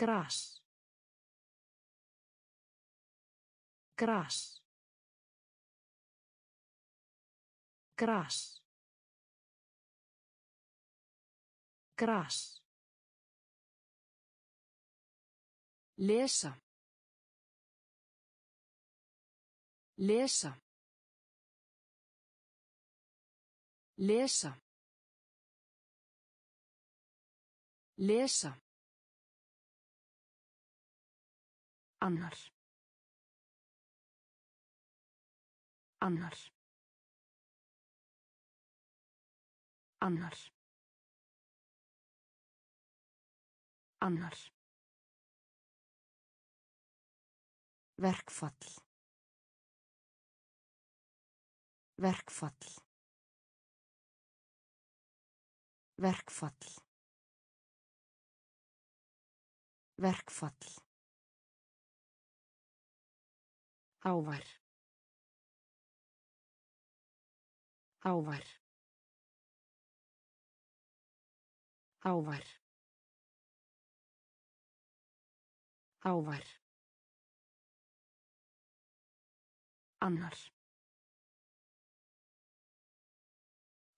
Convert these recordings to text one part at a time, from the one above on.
gras. Gras. Gras. Gras. Lesa. Lesa. Lesa. Lesa annar annar annar annar verkfall. Verkfall. Verkfall. Verkfall Hávær. Hávær. Hávær. Hávær. Annar.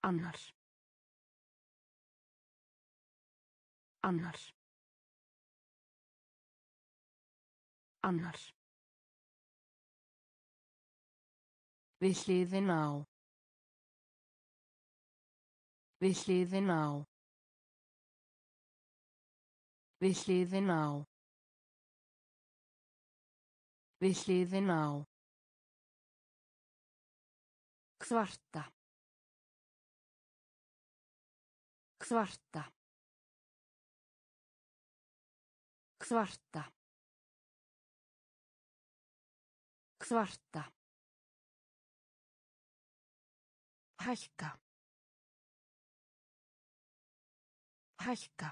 Annar. Annar. Annar. Við hliðin á. Við hliðin á. Við hliðin á. Við hliðin á. Kvarta. Kvarta. Kvarta. Kvarta. Hækka. Hækka.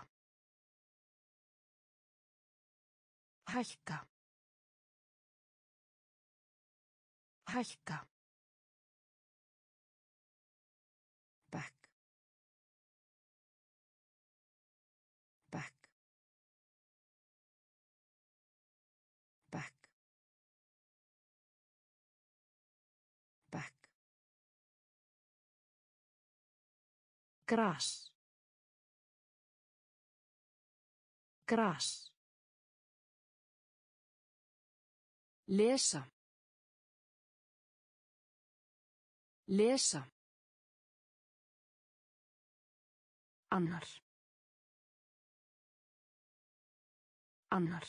Hækka. Hækka. Gras. Gras. Lesa. Lesa. Annar. Annar.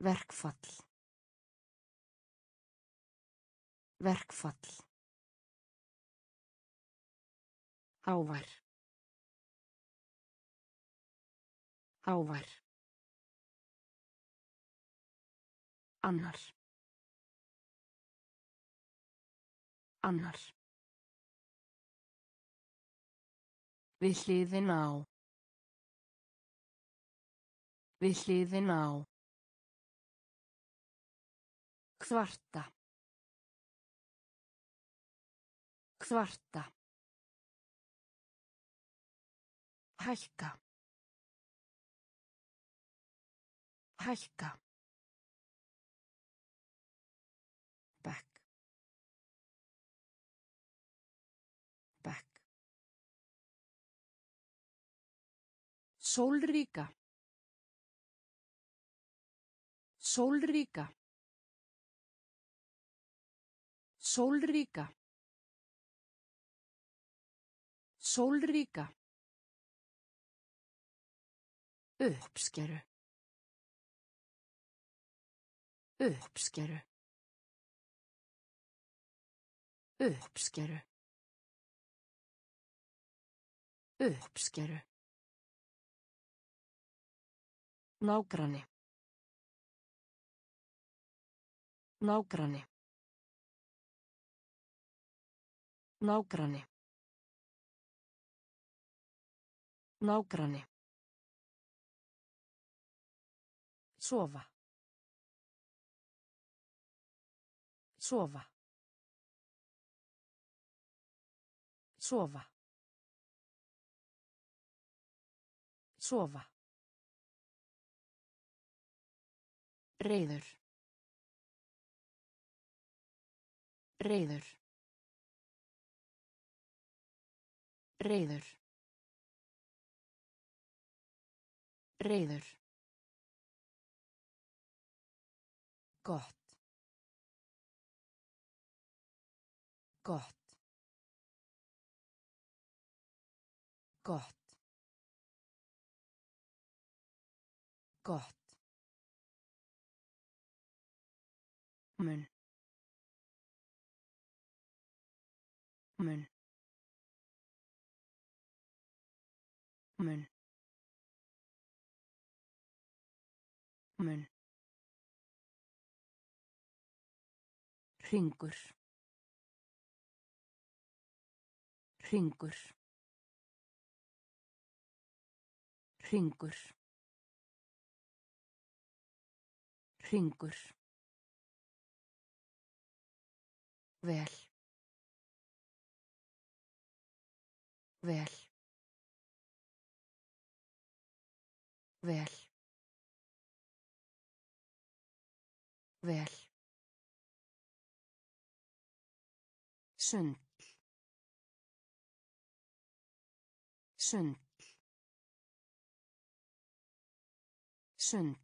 Verkfall. Verkfall. Hávær. Hávær. Annar. Annar. Við hliðin á. Við hliðin á. Kvarta. Kvarta. Hækka. Hækka. Back. Back. Sólríka. Sólríka. Sólríka. Sólríka. Uppskeru. Uppskeru. Uppskeru. Uppskeru. Nágranni. Nágranni. Nágranni. Nágranni. Sofa. Sofa. Sofa. Sofa. Reyður. Reyður. Reyður. Reyður. Gott. Gott. Gott. Gott. mun mun mun mun Hringur. Hringur. Hringur. Hringur. Vel. Vel. Vel. Vel. Sund. Sund. Sund.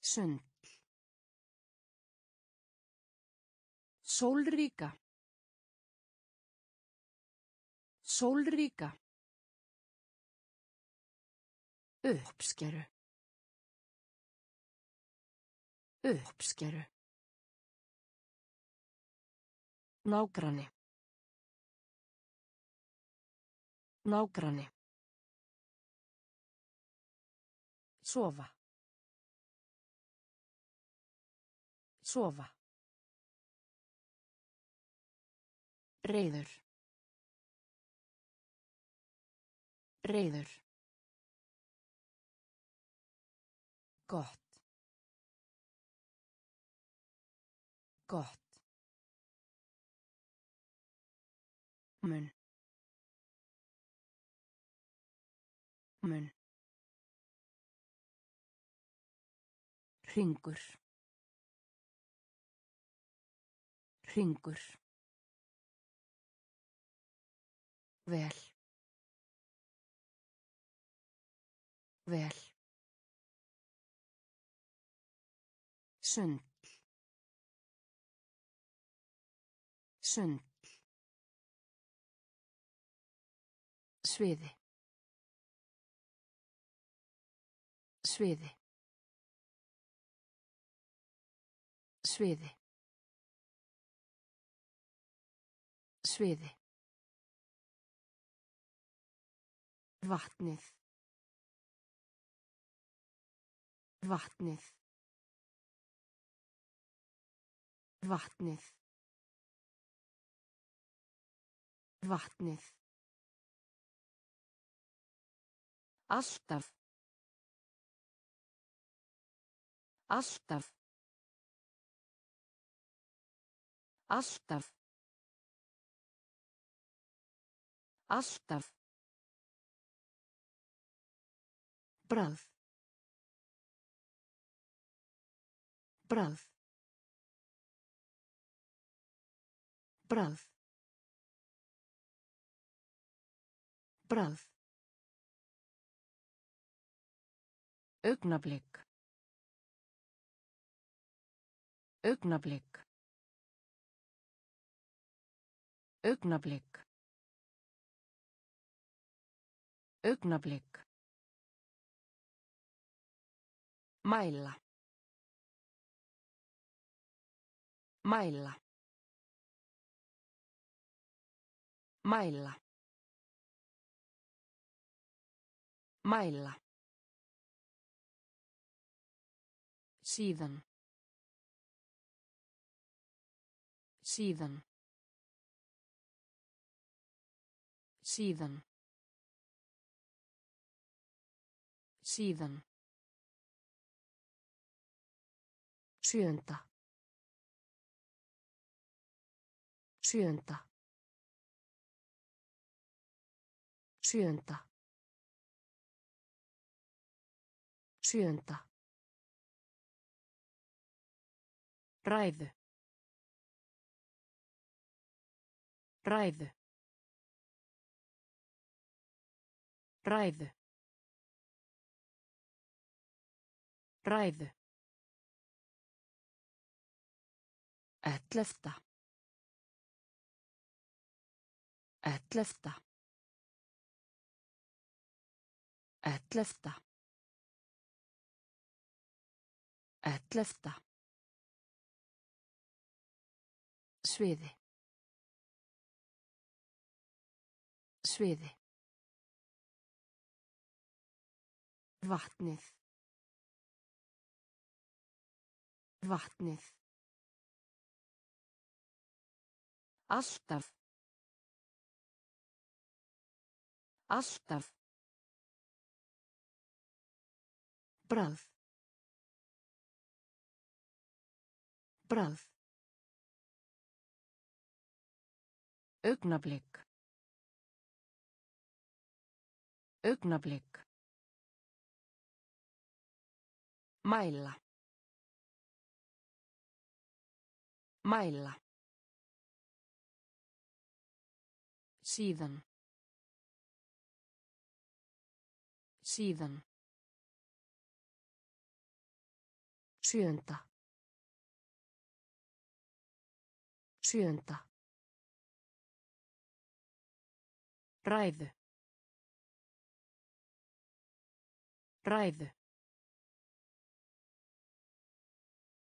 Sund. Sólríka. Sólríka. Uppskeru. Uppskeru. Nágranni. Nágranni. Sofa. Sofa. Reyður. Reyður. Gott. Gott. Mun mun Hringur. Hringur. Vel. Vel. Sund. Sund. Sviði. Sviði. Sviði. Sviði. Vatnið. Vatnið. Vatnið. Vatnið. Alltaf. Alltaf. Alltaf. Alltaf. Brað. Brað. Brað. Brað. Augnablik. Augnablik. Augnablik. Augnablik. Mæla. Mæla. Mæla. Mæla. Síðan. Síðan. Síðan. Síðan. Sjöunda. Sjöunda. Sjöunda. Sjöunda. Ræðu. Ræðu. Ræðu. Ræðu. Ellefta. Ellefta. Ellefta. Ellefta. Sviði. Sviði. Vatnið. Vatnið. Alltaf. Alltaf. Bráð. Bráð. Augnablik. Augnablik. Mæla. Mæla. Síðan. Síðan. Sjöunda. Sjöunda. Ræðu. Ræðu.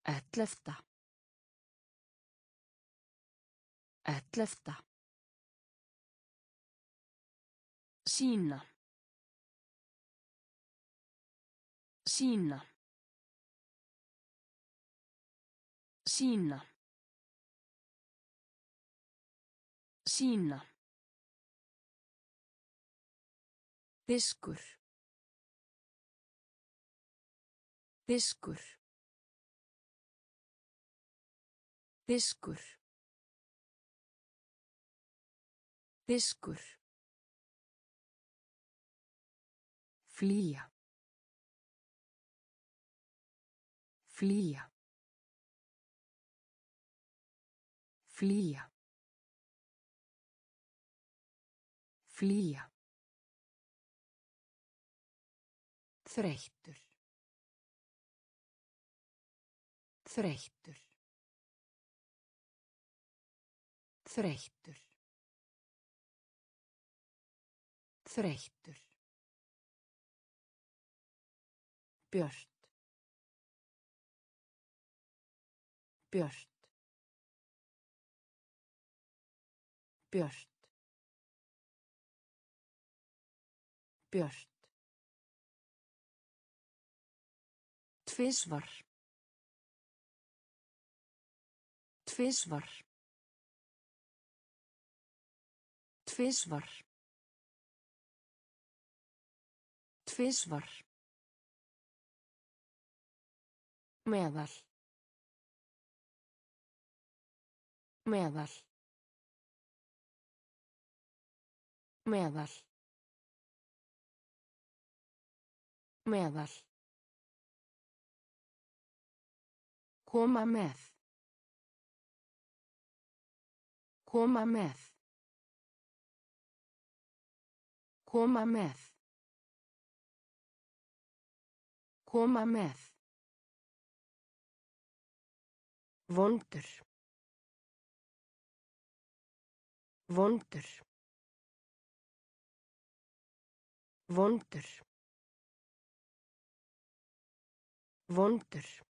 Ellefta. Ellefta. Sína. Sína. Sína. Sína. Diskur. Diskur. Diskur. Diskur. Flýja. Flýja. Flýja. Flýja. Þreyttur. Þreyttur. Þreyttur. Þreyttur. Björt. Björt. Björt. Björt. Tvisvar. Tvisvar. Tvisvar. Tvisvar. Meðal. Meðal. Meðal. Meðal. Koma með. Koma með. Koma með. Koma með. Vondur. Vondur. Vondur. Vondur.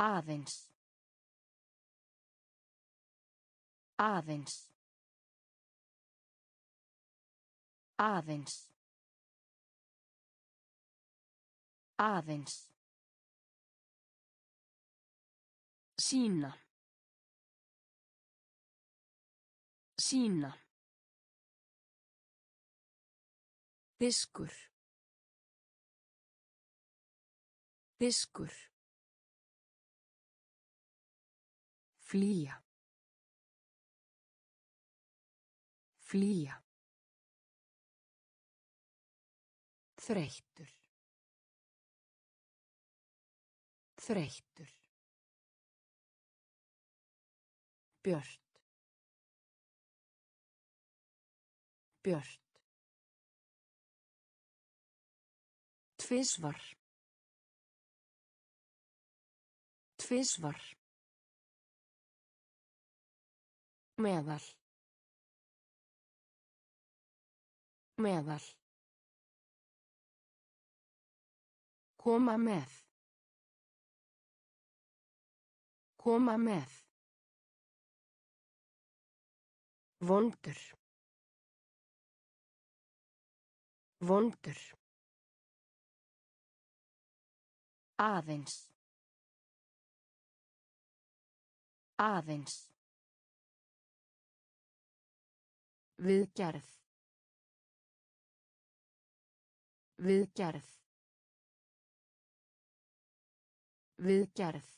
Aðeins. Aðeins. Aðeins. Aðeins. Sína. Sína. Diskur. Diskur. Flýja. Flýja. Þreyttur. Þreyttur. Björt. Björt. Tvisvar. Tvisvar. Meðal. Meðal. Koma með. Koma með. Vondur. Vondur. Aðeins. Aðeins. Viðgerð. Viðgerð. Viðgerð.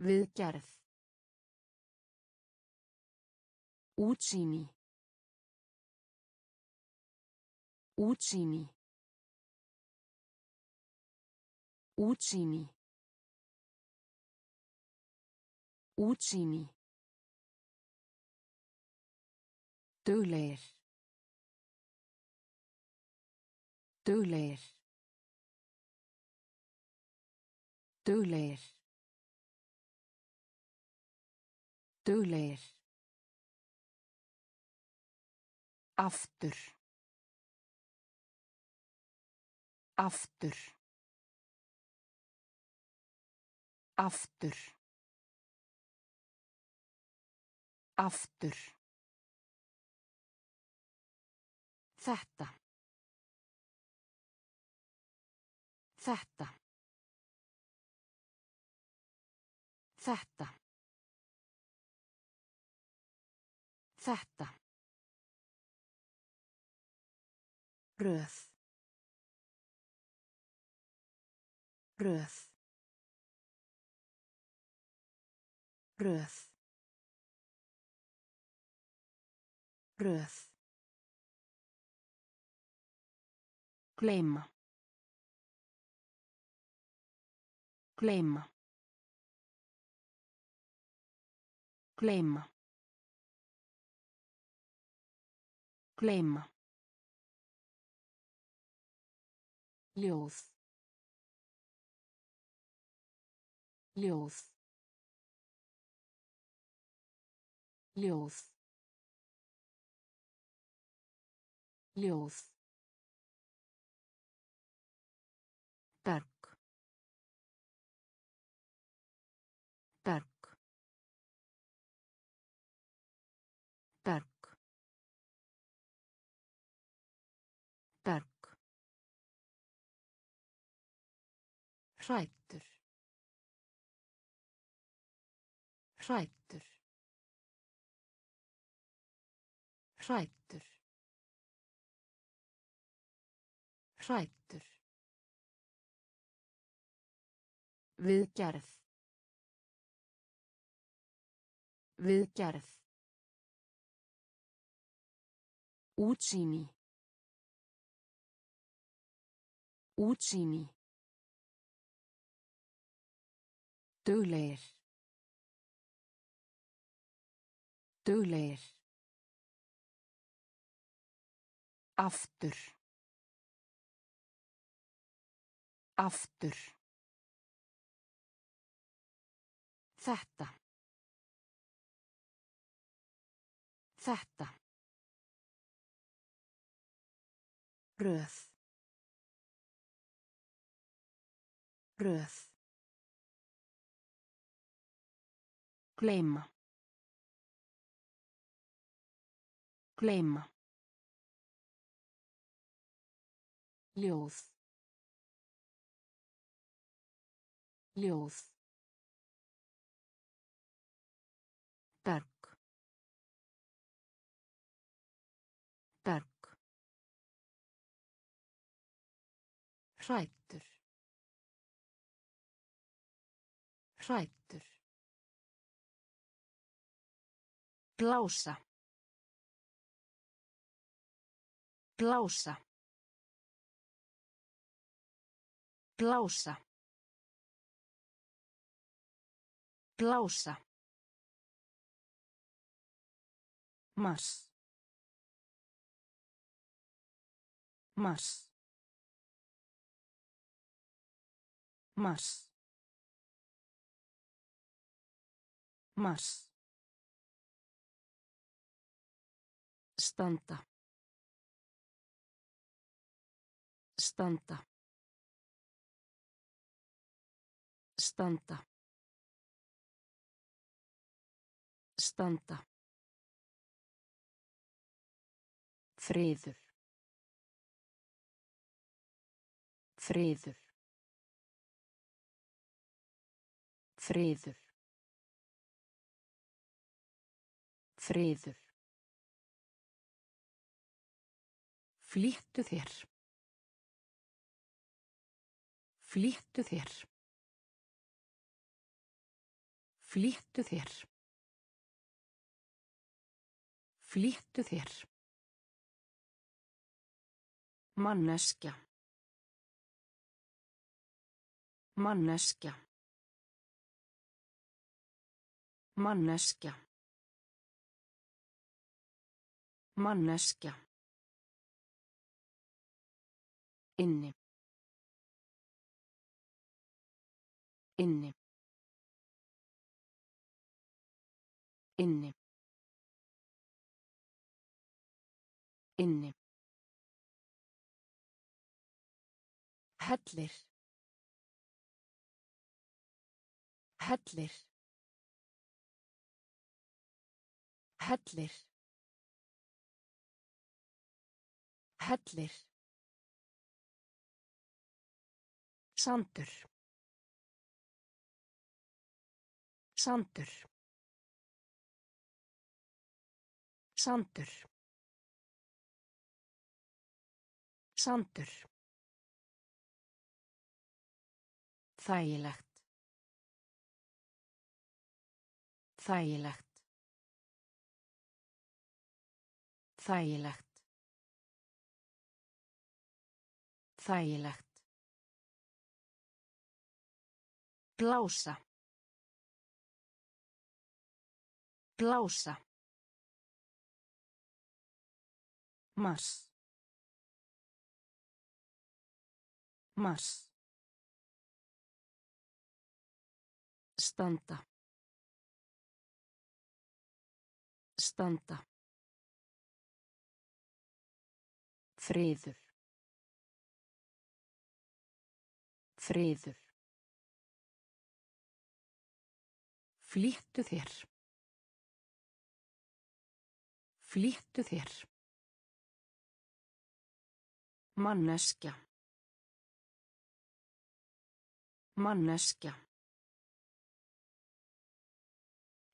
Viðgerð. Útsýni. Útsýni. Útsýni. Útsýni. Duglegir. Duglegir. Duglegir. Duglegir. Aftur. Aftur. Aftur. Aftur. Þetta. Þetta. Þetta. Þetta. Röð. Röð. Röð. Röð. Gleyma. Gleyma. Gleyma. Gleyma. Ljóð. Ljóð. Ljóð. Ljóð. Hrættur. Hrættur. Hrættur. Hrættur. Viðgerð. Viðgerð. Útsýni. Útsýni. Duglegir. Duglegir. Aftur. Aftur. Þetta. Þetta. Röð. Röð. Gleyma. Gleyma. Ljóð. Ljóð. Berg. Berg. Hrættur. Hrættur. Blása. Blása. Blása. Blása. Mars. Mars. Mars. Mars. Standa. Standa. Standa. Standa. Friður. Friður. Friður. Friður. Flýttu þér. Flýttu þér. Flýttu þér. Flýttu þér. Manneskja. Manneskja. Manneskja. Manneskja. Inni. Inni. Inni. Inni. Hellir. Hellir. Hellir. Hellir. Sandur. Sandur. Sandur. Sandur. Þægilegt. Þægilegt. Þægilegt. Þægilegt. Blása. Blása. Mars. Mars. Standa. Standa. Friður. Friður. Flýttu þér. Flýttu þér. Manneskja. Manneskja.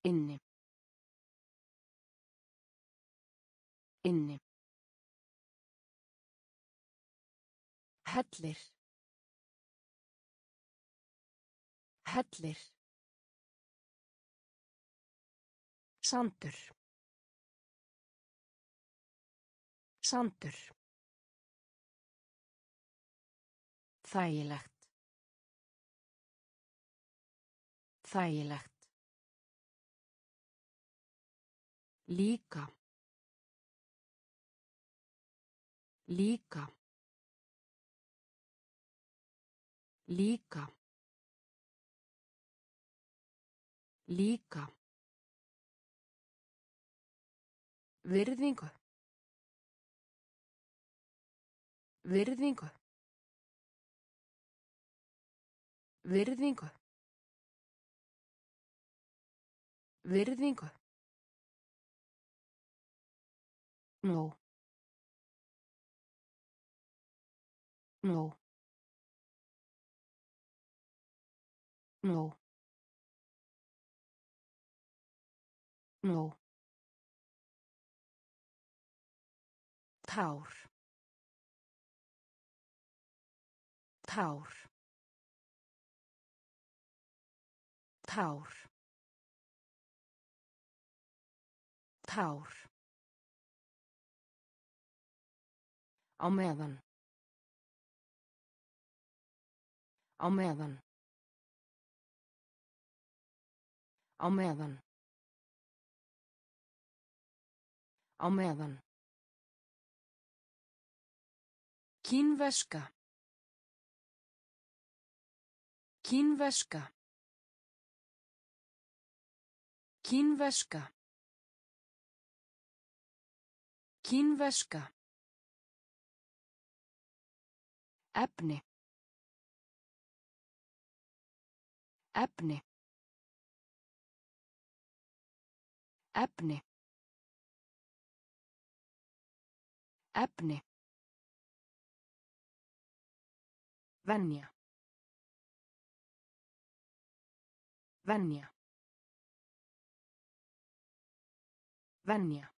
Inni. Inni. Hellir. Hellir. Sandur. Sandur. Þægilegt. Þægilegt. Líka. Líka. Líka. Líka. Virðingu. Virðingu. Virðingu. Virðingu. Nó. Nó. Nó. Nó. Tár. Tár. Tár. Tár. Á meðan. Á meðan. Á meðan. Á meðan. Kínveska. Kínveska. Kínveska. Kínveska. Efni. Efni. Efni. Efni. Venja. Venja. Venja.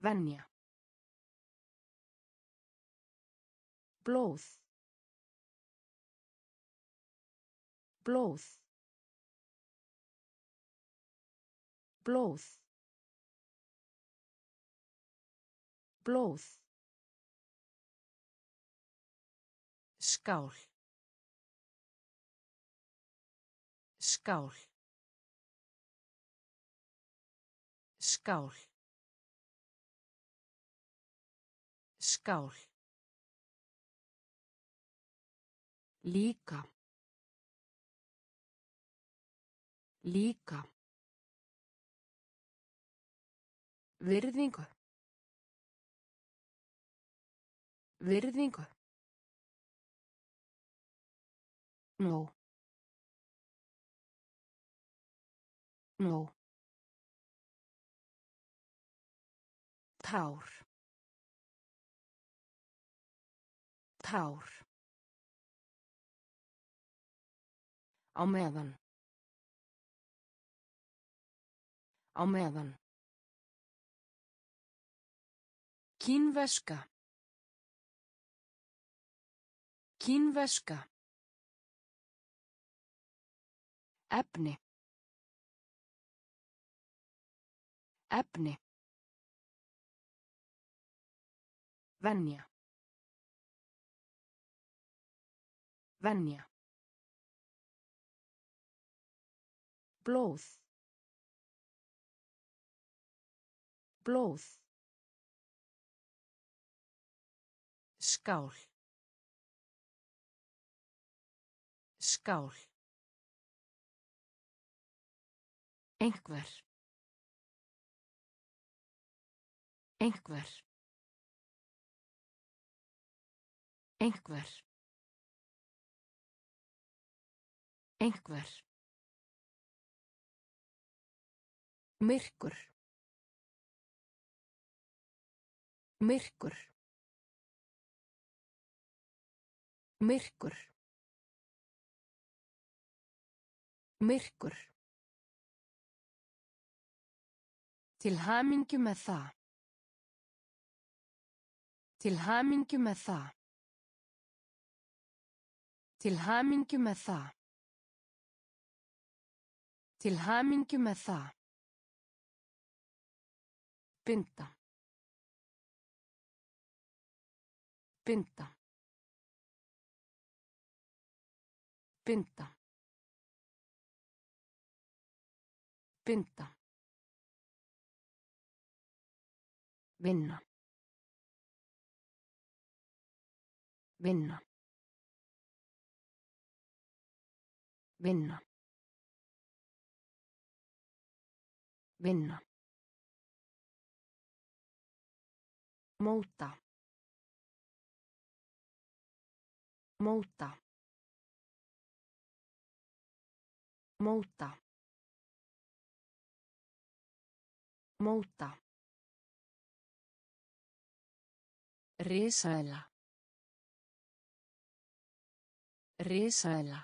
Venja. Blóð. Blóð. Blóð. Blóð. Skál. Skál. Skál. Skál. Líka. Líka. Virðingu. Virðingu. Nú. Nú. Tár. Tár. Á meðan. Á meðan. Kínveska. Kínveska. Efni. Efni. Venja. Venja. Blóð. Blóð. Skál. Skál. Einhver. Einhver. Einhver. Einhver. Myrkur. Myrkur. Myrkur. Myrkur. تلهامن كمثا تلهامن كمثا تلهامن كمثا تلهامن كمثا بنتا. بنتا. بنتا. بنتا. Vinna. Vinna. Vinna. Vinna. Muuttaa. Muuttaa. Muuttaa. Muuttaa. Risaðla. Risaðla.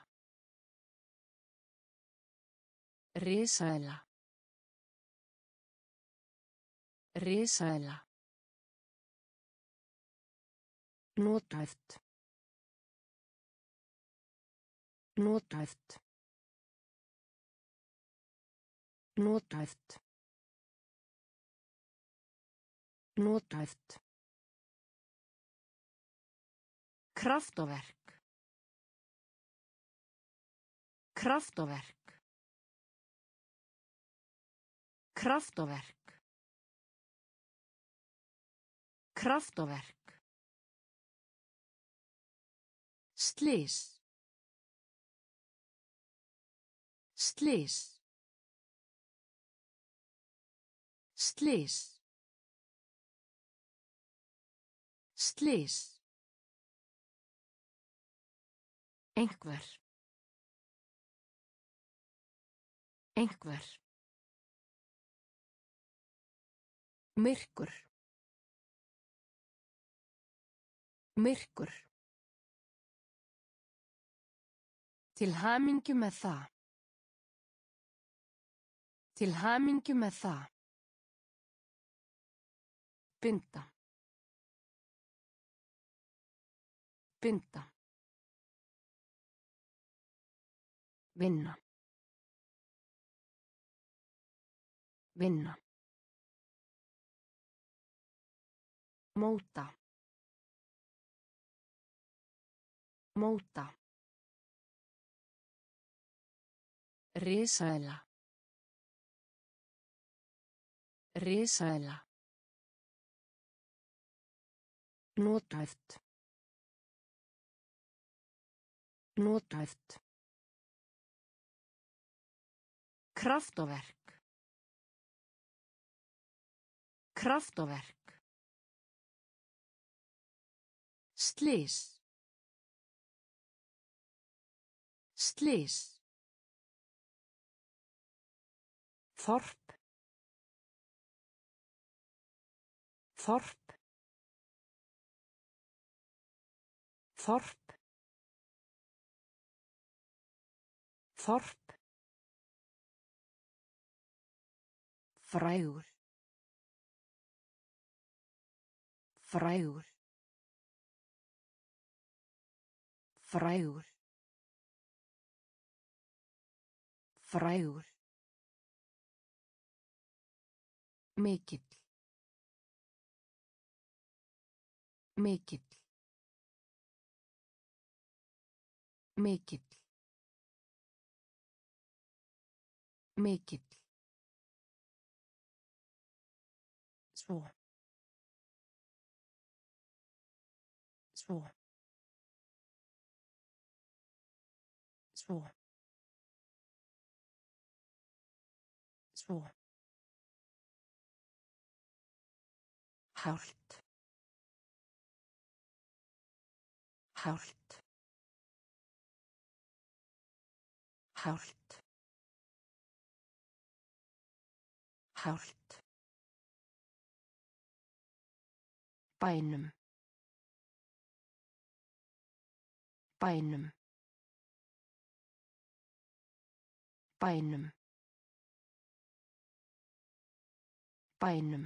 Risaðla. Risaðla. Notæft. Notæft. Notæft. Notæft. Kraftaverk. Kraftaverk. Kraftaverk. Kraftaverk. Slís. Slís. Slís. Slís. Einhver. Einhver. Myrkur. Myrkur. Til hamingju með það. Til hamingju með það. Binda. Binda. Vinna. Vinna. Móta. Móta. Risaðla. Risaðla. Notæft. Notæft. Kraftaverk. Kraftaverk. Slís. Slís. Þorp. Þorp. Þorp. Þorp. Frægur. Frægur. Frægur. Frægur. Mikill. Mikill. Mikill. Mikill. Svo. Svo. Svo. Svo. Hált. Hált. Hált. Hált. Bænum. Bænum. Bænum. Bænum.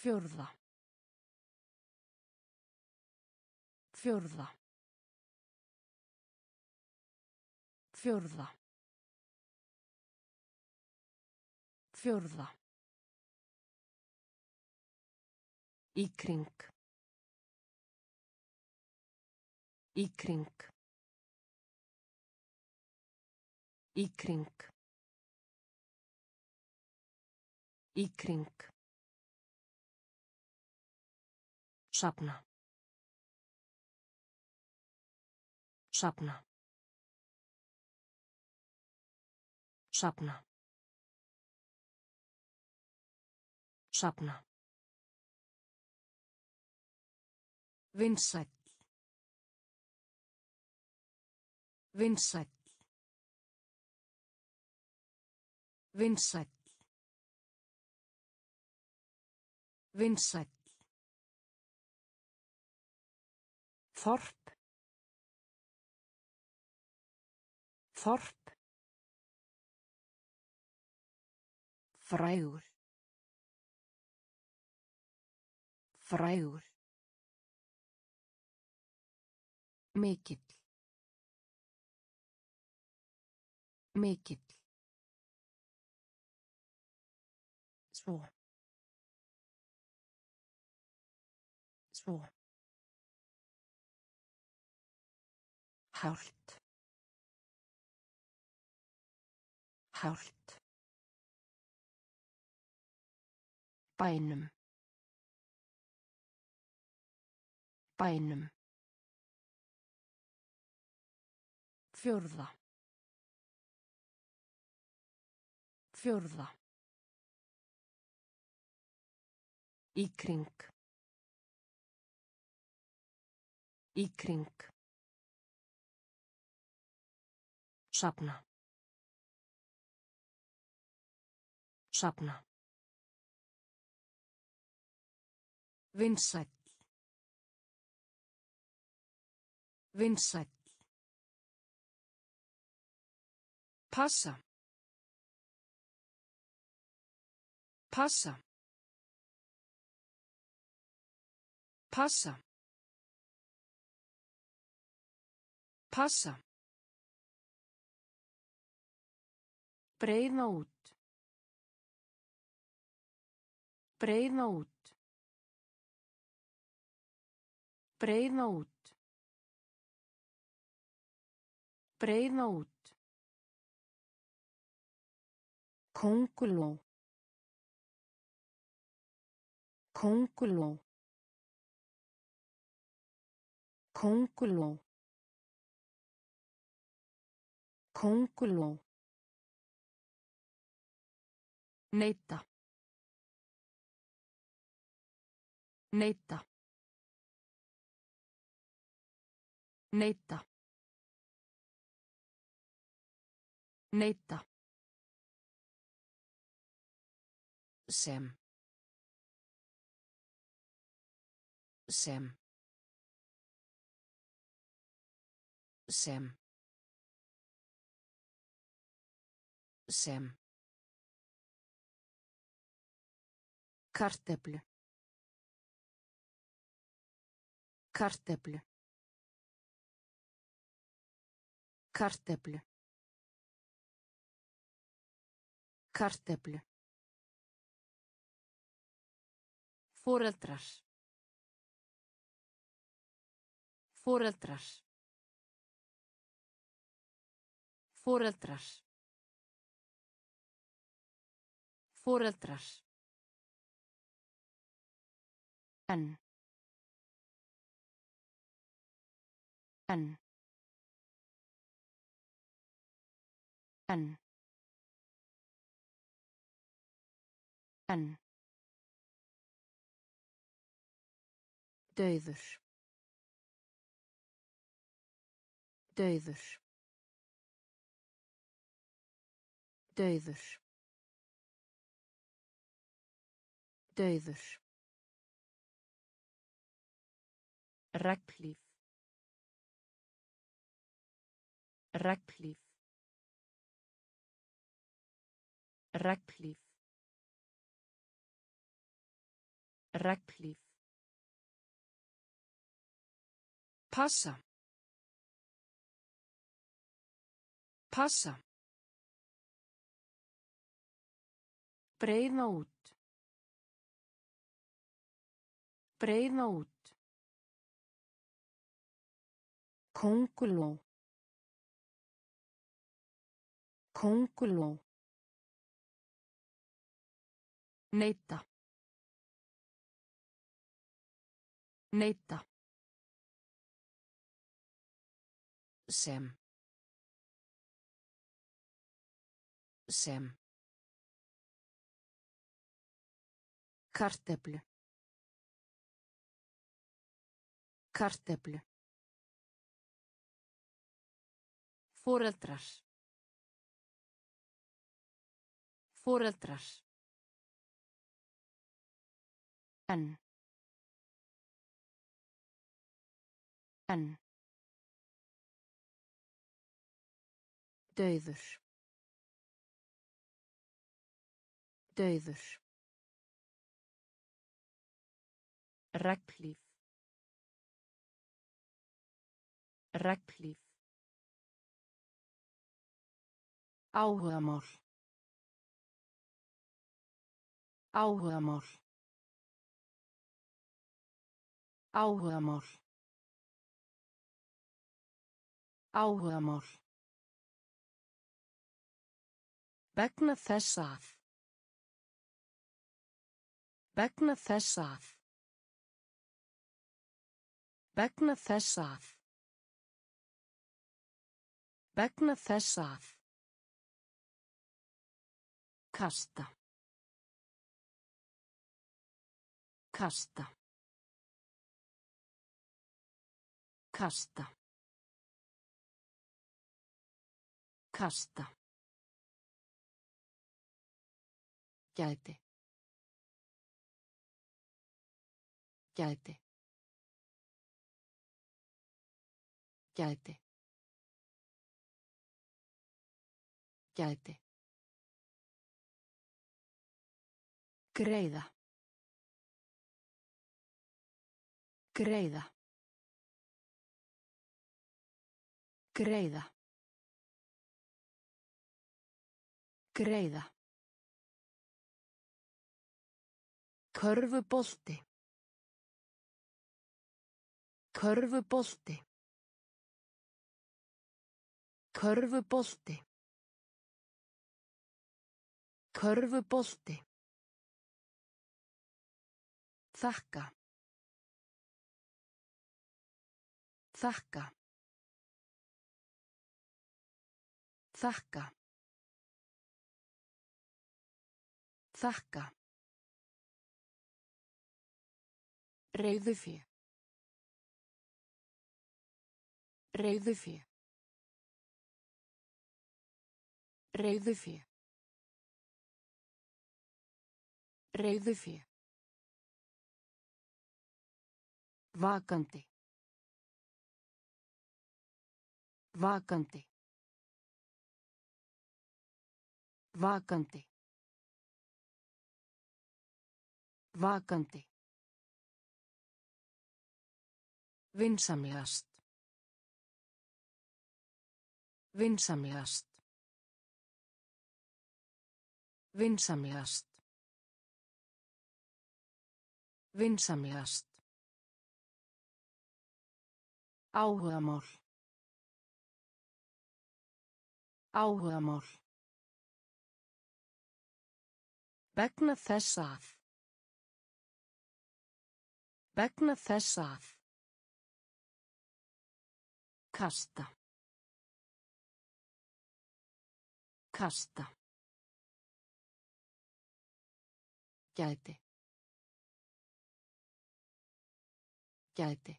Fjórða. Fjórða. Fjórða. Fjórða. Í kring. Í kring. Í kring. Í kring. Sapna. Sapna. Sapna. Sapna. Vinsæll. Vinsæll. Vinsæll. Vinsæll. Þorp. Þorp. Frægur. Frægur. Mikill. Mikill. Svo. Svo. Hált. Hált. Bænum. Bænum. Fjórða. Fjórða. Í kring. Í kring. Sapna. Sapna. Vinsæll. Vinsæll. Passa. Passa. Passa. Passa. Breiða út. Breiða út. Breiða út. Breiða út. Kónguló. Kónguló. Kónguló. Kónguló. Neita. Neita. Neita. Neita. Sem. Sem. Sem. Sem. Karteflu. Karteflu. Karteflu. Karteflu. Foreldrar. Foreldrar. Foreldrar. Foreldrar. En. En. En. En. Dauður. Dauður. Dauður. Dauður. Reglíf. Reglíf. Reglíf. Reglíf. Passa. Passa. Breiða út. Breiða út. Kónguló. Kónguló. Neita. Neita. Sem. Sem. Karteflu. Karteflu. Foreldrar. Foreldrar. En. En. Dauður. Dauður. Reglíf. Reglíf. Áhugamál. Áhugamál. Áhugamál. Áhugamál. Vegna þess að. Vegna þess að. Vegna þess að. Vegna þess að. Kasta. Kasta. Kasta. Kasta. Gæti. Gæti. Gæti. Gæti. Greiða. Greiða. Greiða. Greiða. Körfubolti. Körfubolti. Körfubolti. Körfubolti. Þakka. Þakka. Þakka. Þakka. Reyðufé. Reyðufé. Reyðufé. Reyðufé. Vakandi. Vakandi. Vakandi. Vakandi. Vinsamlegast. Vinsamlegast. Vinsamlegast. Vinsamlegast. Áhugamál. Áhugamál. Vegna þess að. Vegna þess að. Kasta. Kasta. Gæti. Gæti.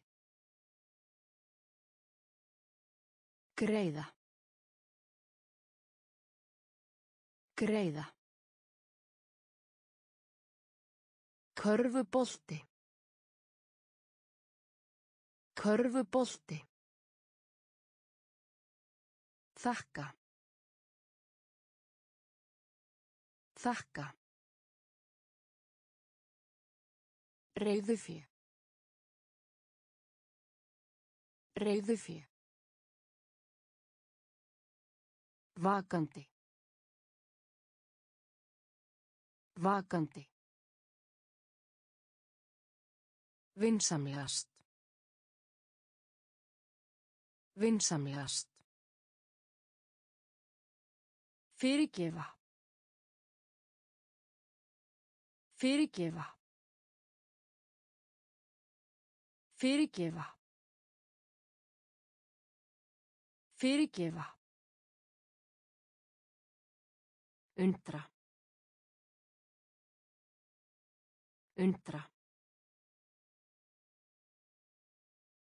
Greiða. Greiða. Körfubolti. Körfubolti. Þakka. Þakka. Reyðufé. Reyðufé. Vakandi. Vakandi. Vinsamlegast. Vinsamlegast. Fyrirgefa. Fyrirgefa. Fyrirgefa. Fyrirgefa. Undra. Undra.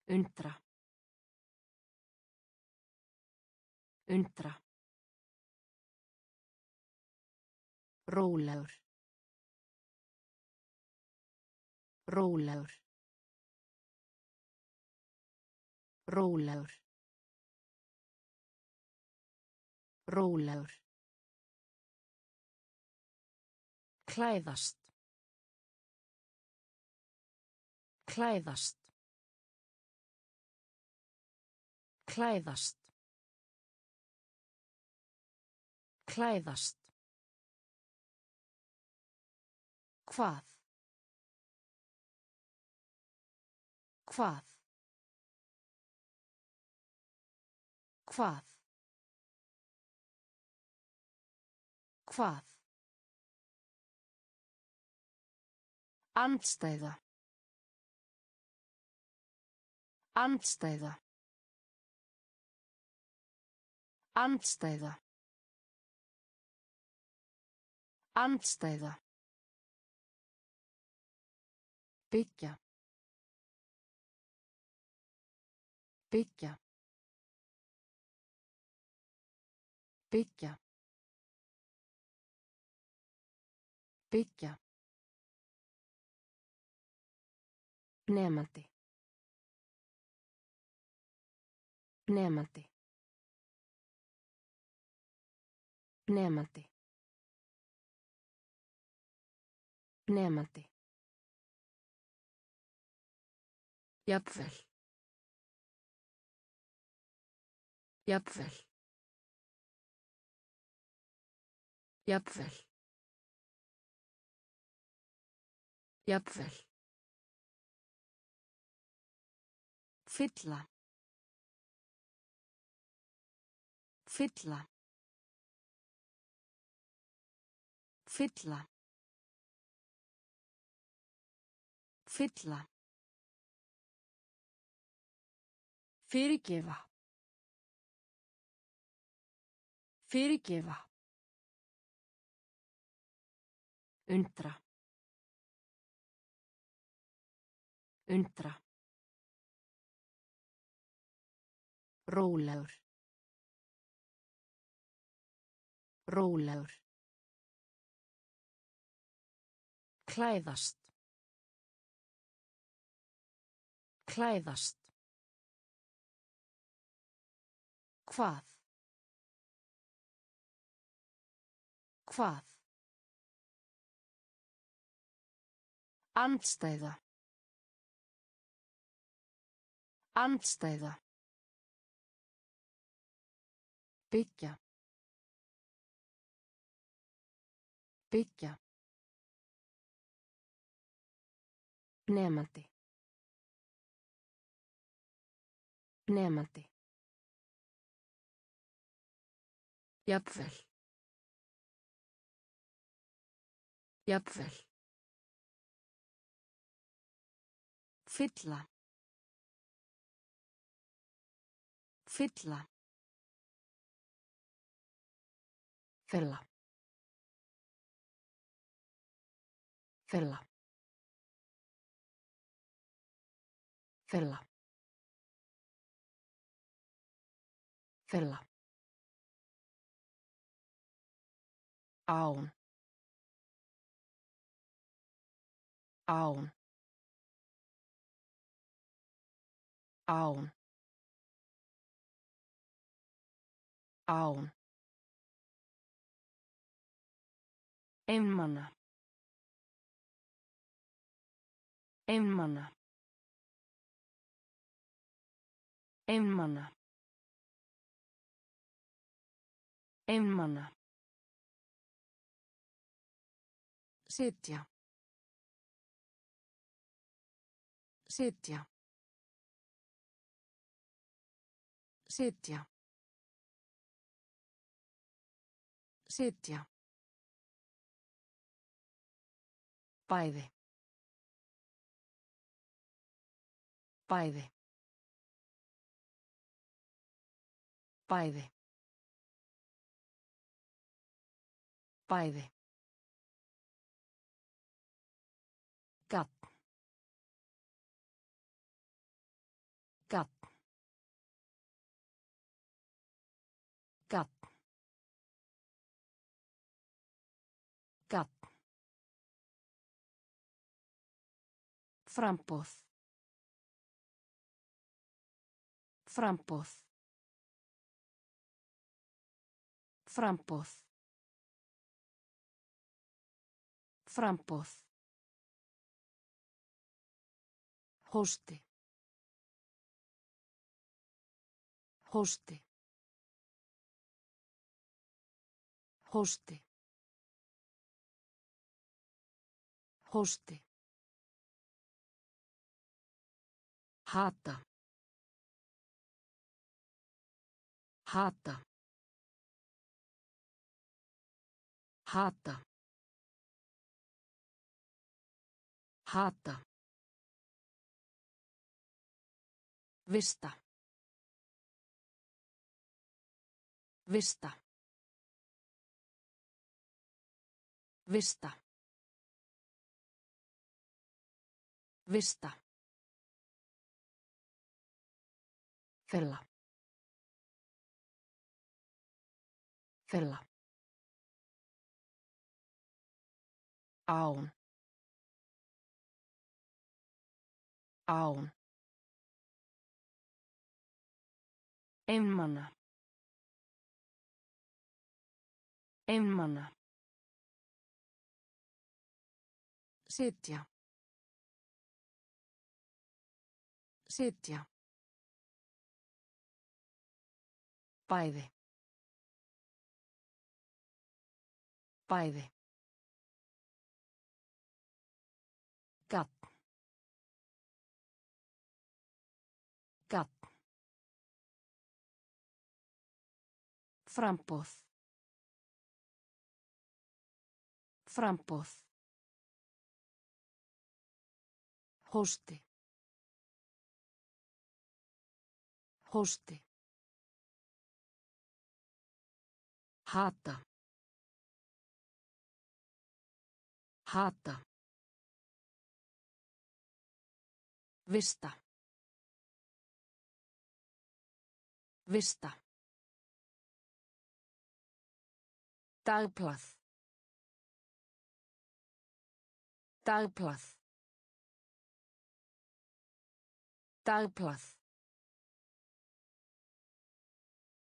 Undra. Undra. Rólegur. Rólegur. Rólegur. Rólegur. Klæðast. Klæðast. Klæðast. Klæðast. Hvað? Hvað? Hvað? Hvað? Andstæða. Andstæða. Andstæða. Andstæða. Byggja. Byggja. Byggja. Byggja. Nemandi. Nemandi. Nemandi. Nemandi. Jafnvel. Jafnvel. Jafnvel. Jafnvel. Fylla. Fylla. Fylla. Fylla. Fyrirgefa. Fyrirgefa. Undra. Undra. Rólegur. Rólegur. Klæðast. Klæðast. Hvað? Hvað? Andstæða. Andstæða. Byggja. Byggja. Nemandi. Nemandi. Jafnvel. Jafnvel. Fylla. Fylla. Fylla. Fylla. Fylla. Fylla. Án. Án. Án. Án. Einmana. Einmana. Einmana. Einmana. Sitja. Sitja. Sitja. Sitja. Bæði. Bæði. Bæði. Bæði. Framboð. Framboð. Framboð. Framboð. Hósti. Hósti. Hósti. Hósti. Hata. Hata. Hata. Hata. Vista. Vista. Vista. Vista. Fella. Fella. Án. Án. Einmana. Einmana. Sitja. Sitja. Bæði. Bæði. Gatt. Gatt. Framboð. Framboð. Hósti. Hósti. Hata. Hata. Vista. Vista. Dagblað. Dagblað. Dagblað.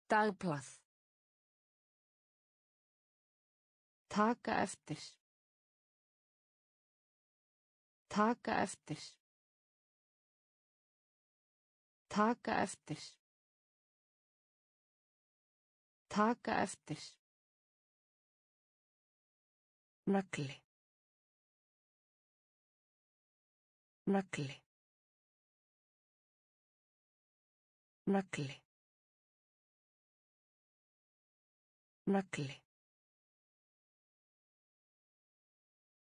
Dagblað. Taka eftir. Taka eftir. Taka eftir. Taka eftir. Nagli. Nagli. Nagli. Nagli.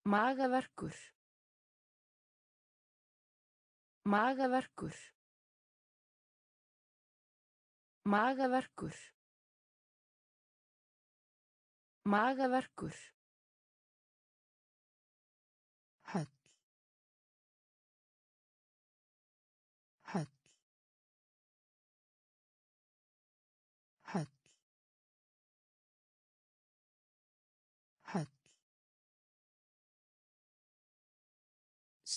Magaverkur. Magaverkur. Magaverkur. Magaverkur.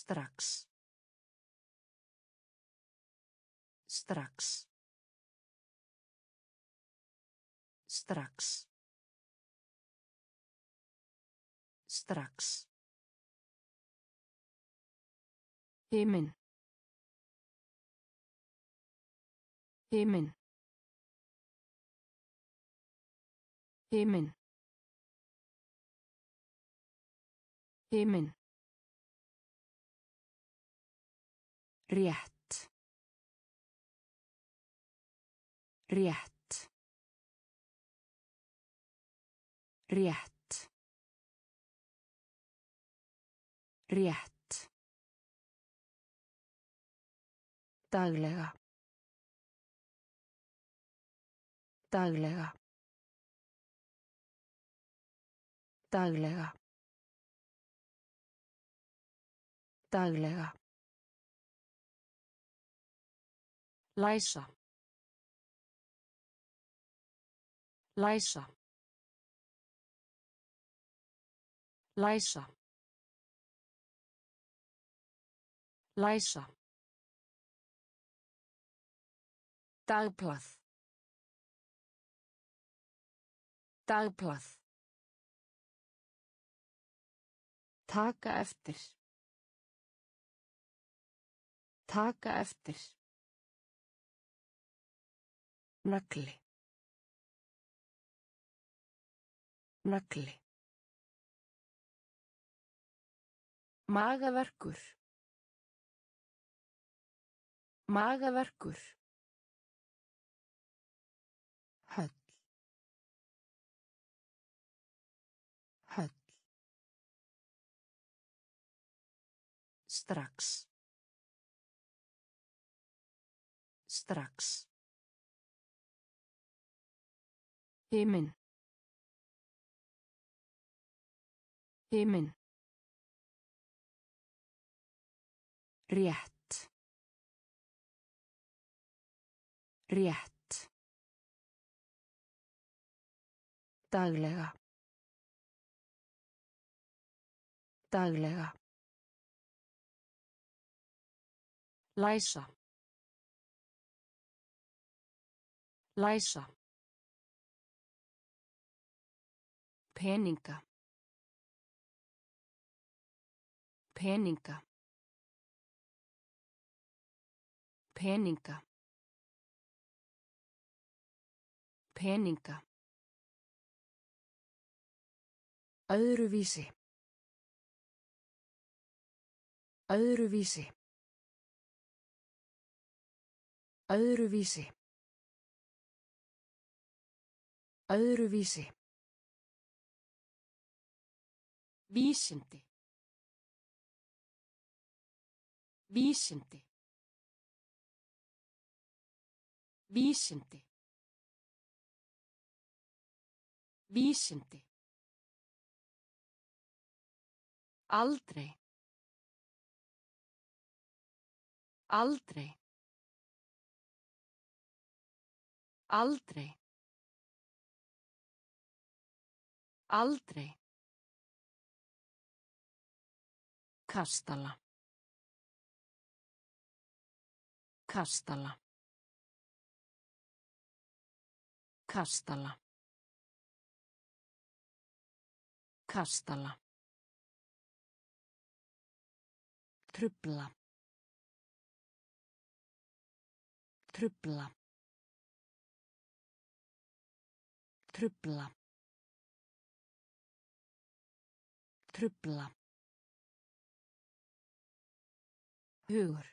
Strax. Strax. Strax. Strax. Himinn. Himinn. Himinn. Himinn. Rétt. Rétt. Rétt. Rétt. Daglega. Daglega. Daglega. Daglega. Læsa. Læsa. Læsa. Læsa. Dagblað. Dagblað. Taka eftir. Taka eftir. Nagli. Nagli. Magaverkur. Magaverkur. Höll. Höll. Strax. Strax. Himinn. Himinn. Rétt. Rétt. Daglega. Daglega. Læsa. Læsa. Peninga. Peninga. Peninga. Peninga. Öðruvísi. Öðruvísi. Öðruvísi. Öðruvísi. Vísindi. Vísindi. Vísindi. Vísindi. Aldrei. Aldrei. Aldrei. Aldrei. Kastala. Kastala. Kastala. Kastala. Trubla. Trubla. Trubla. Trubla. Hugur.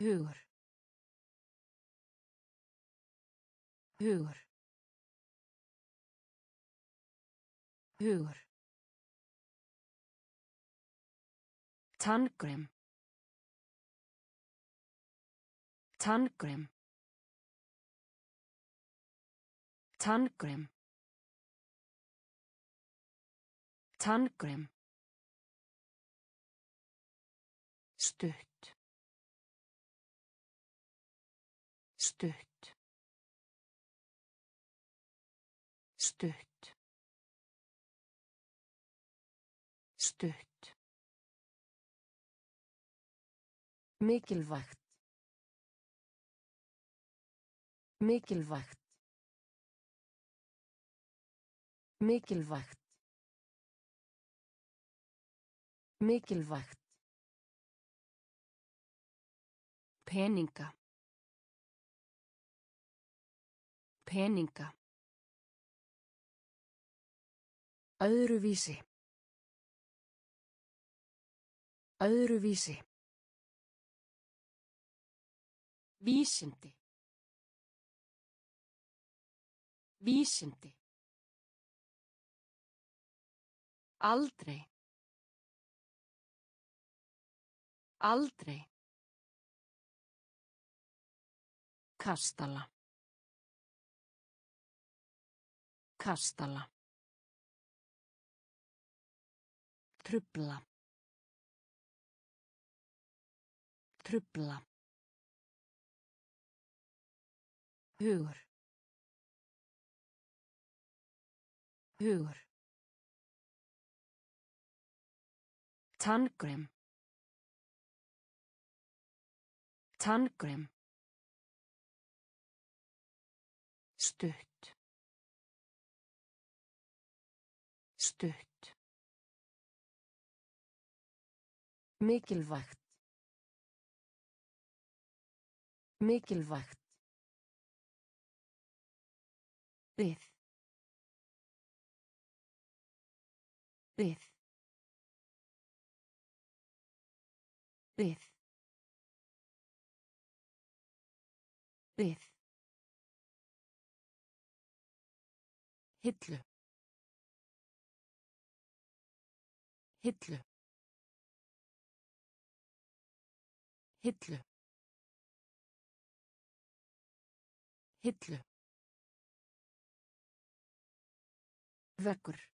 Hugur. Hugur. Hugur. Tanngrem. Tanngrem. Tanngrem. Tanngrem. Stutt. Stutt. Stutt. Stutt. Mikilvægt. Mikilvægt. Mikilvægt. Mikilvægt. Peninga. Peninga. Öðruvísi. Öðruvísi. Vísindi. Vísindi. Aldrei. Aldrei. Kastala. Kastala. Trubla. Trubla. Hugur. Hugur. Tanngrem. Tanngrem. Stutt. Stutt. Mikilvægt. Mikilvægt. Við. Við. Við. Við. Hillu. Hillu. Hillu. Hillu. Vekkur.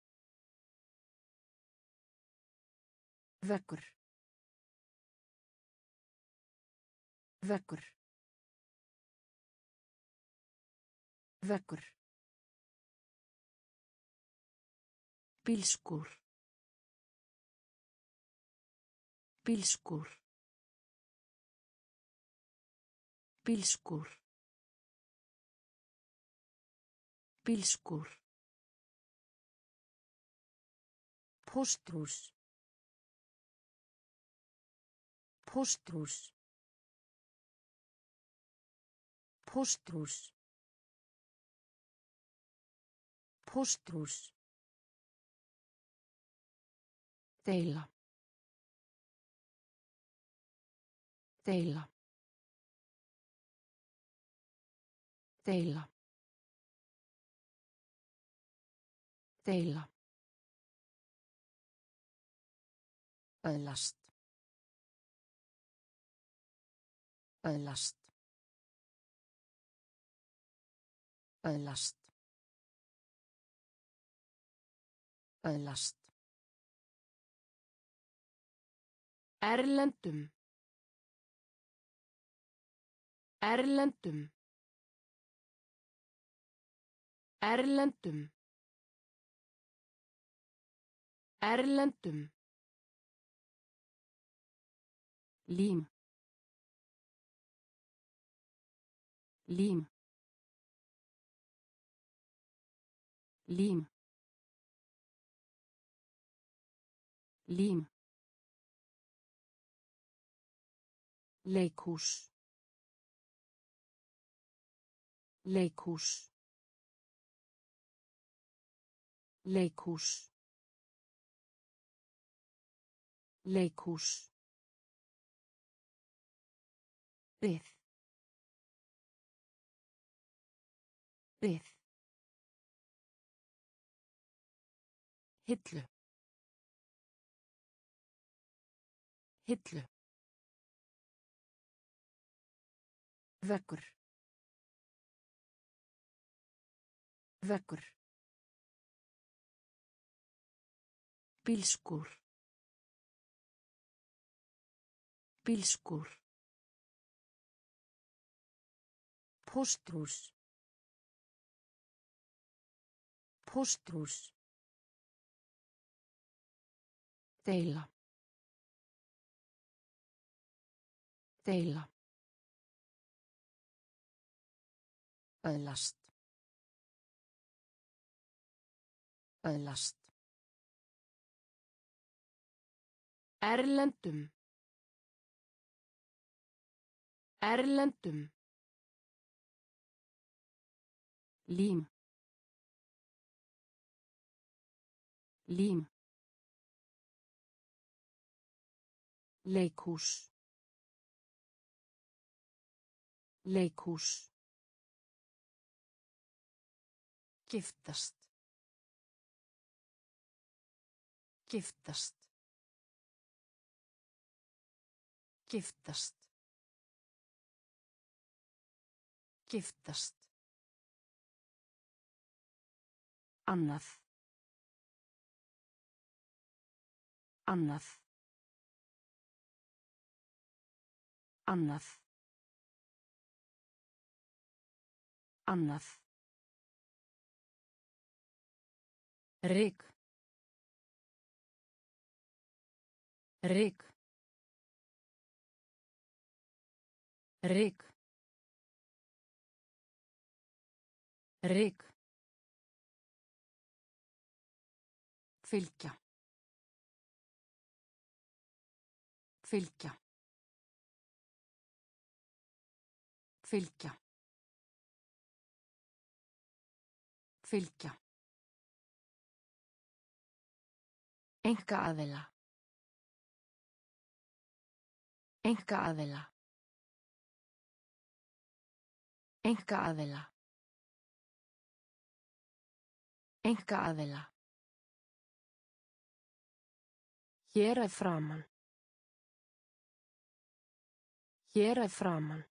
Vekkur. Vekkur. Vekkur. Bílskúr. Bílskúr. Bílskúr. Bílskúr. Póstrús. Póstrús. Póstrús. Póstrús. Deila. Deila. Deila. Deila. Öðlast. Öðlast. Öðlast. Öðlast. Erlendum. Erlendum. Erlendum. Erlendum. Lím. Lím. Lím. Lím. Leikhús. Leikhús. Leikhús. Leikhús. Við. Við. Hillu. Hillu. Vekkur. Vekkur. Bílskúr. Bílskúr. Póstrús. Póstrús. Deila. Deila. Öðlast. Öðlast. Erlendum. Erlendum. Lím. Lím. Leikhús. Leikhús. Giftast. Giftast. Giftast. Giftast. Annað. Annað. Annað. Annað. Rik. Rik. Rik. Rik. Fylgja. Fylgja. Fylgja. Fylgja. Enga aðila. Enga aðila. Enga aðila. Enga aðila. Hér er framann. Hér er framann.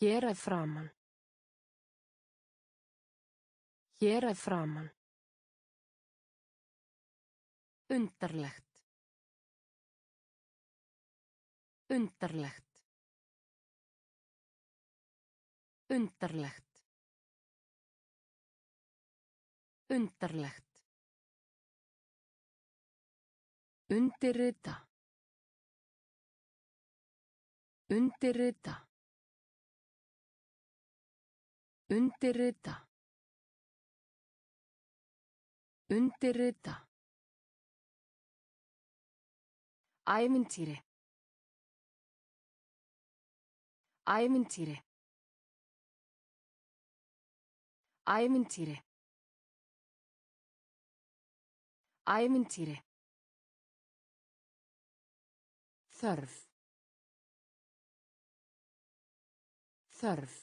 Hér er framann. Hér er framann. Undarlegt. Undarlegt. Undarlegt. Undarlegt. Undirrita. Undirrita. Undirrita. Undirrita. Ævintýri. Ævintýri. Ævintýri. Ævintýri. Þörf. Þörf.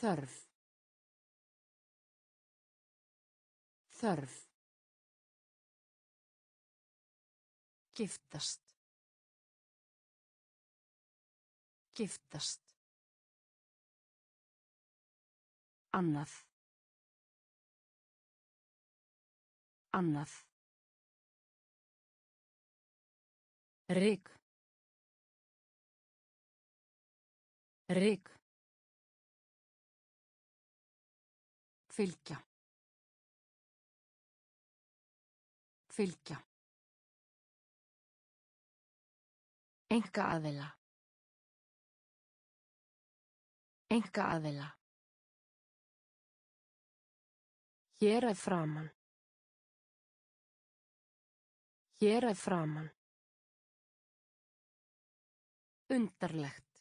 Þörf. Þörf. Giftast. Giftast. Annað. Annað. Rík. Rík. Fylgja. Fylgja. Enga aðila. Enga aðila. Hér er framann. Hér er framann. Undarlegt.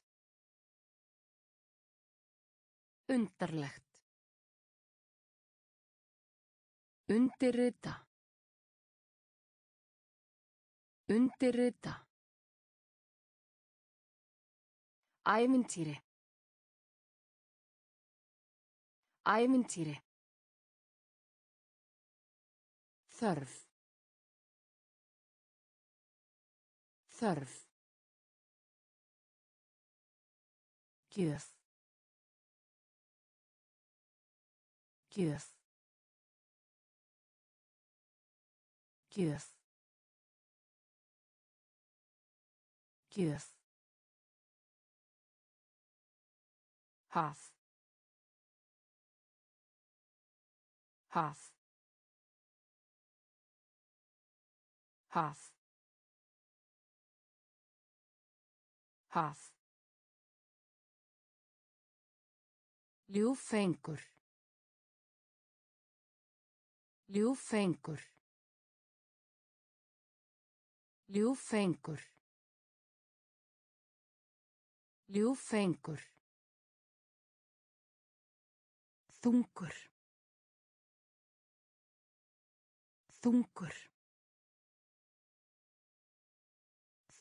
Undarlegt. Undirrita. Undirrita. Ævintýri. Ævintýri. Þörf. Þörf. Gjöf. Gjöf. Gjöf. Gjöf. Haf. Haf. Haf. Haf. Ljúfengur. Ljúfengur. Ljúfengur. Ljúfengur. Þungur. Þungur.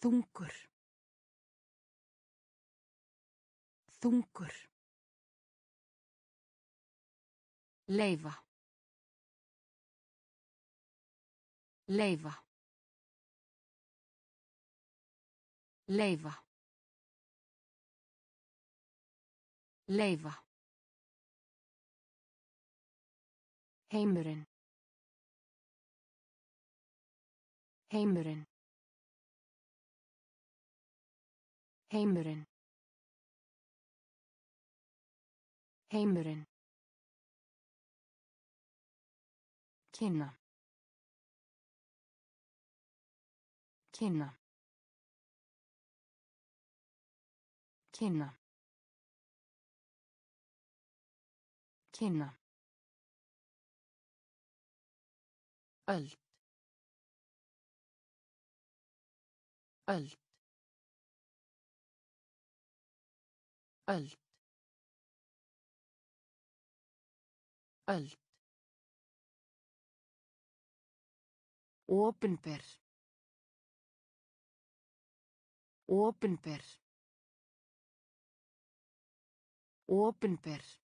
Þungur. Þungur. Leifa. Leifa. Leifa. Leifa. Heimurinn. Heimurinn. Heimurinn. Heimurinn. Kynna. Kynna. Kynna. Kynna. Öld. Öld. öld öld Opinber. Opinber. Opinber.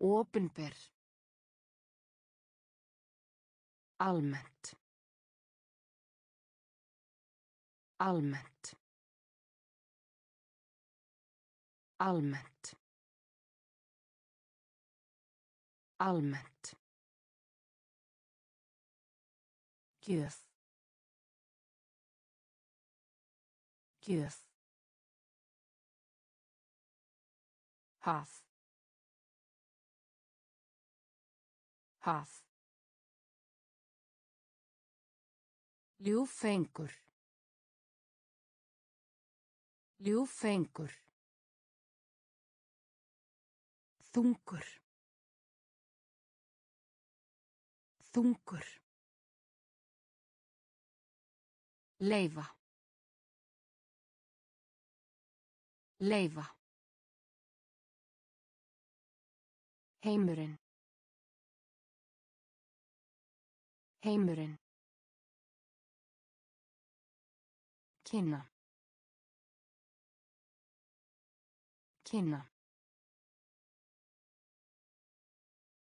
Opinber. Almennt. Almennt. Almennt. Almennt. gjöf gjöf haf haf ljúfengur ljúfengur þungur þungur Leifa. Leifa. Heimurinn. Heimurinn. Kynna. Kynna.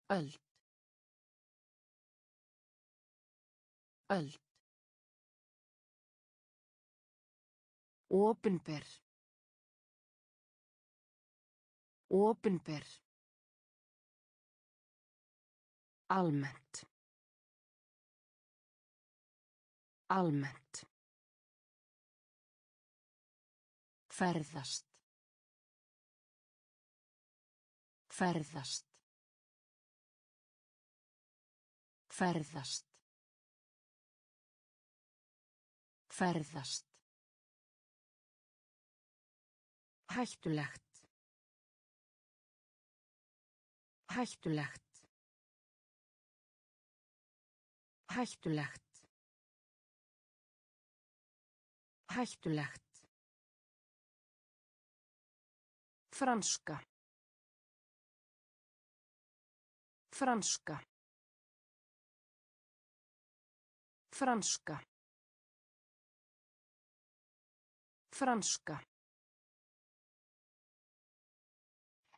Öld. Öld. Opinber. Opinber. Almennt. Almennt. Ferðast. Ferðast. Ferðast. Ferðast. Hættulegt. Hættulegt. Hættulegt. Hættulegt. Franska. Franska. Franska. Franska.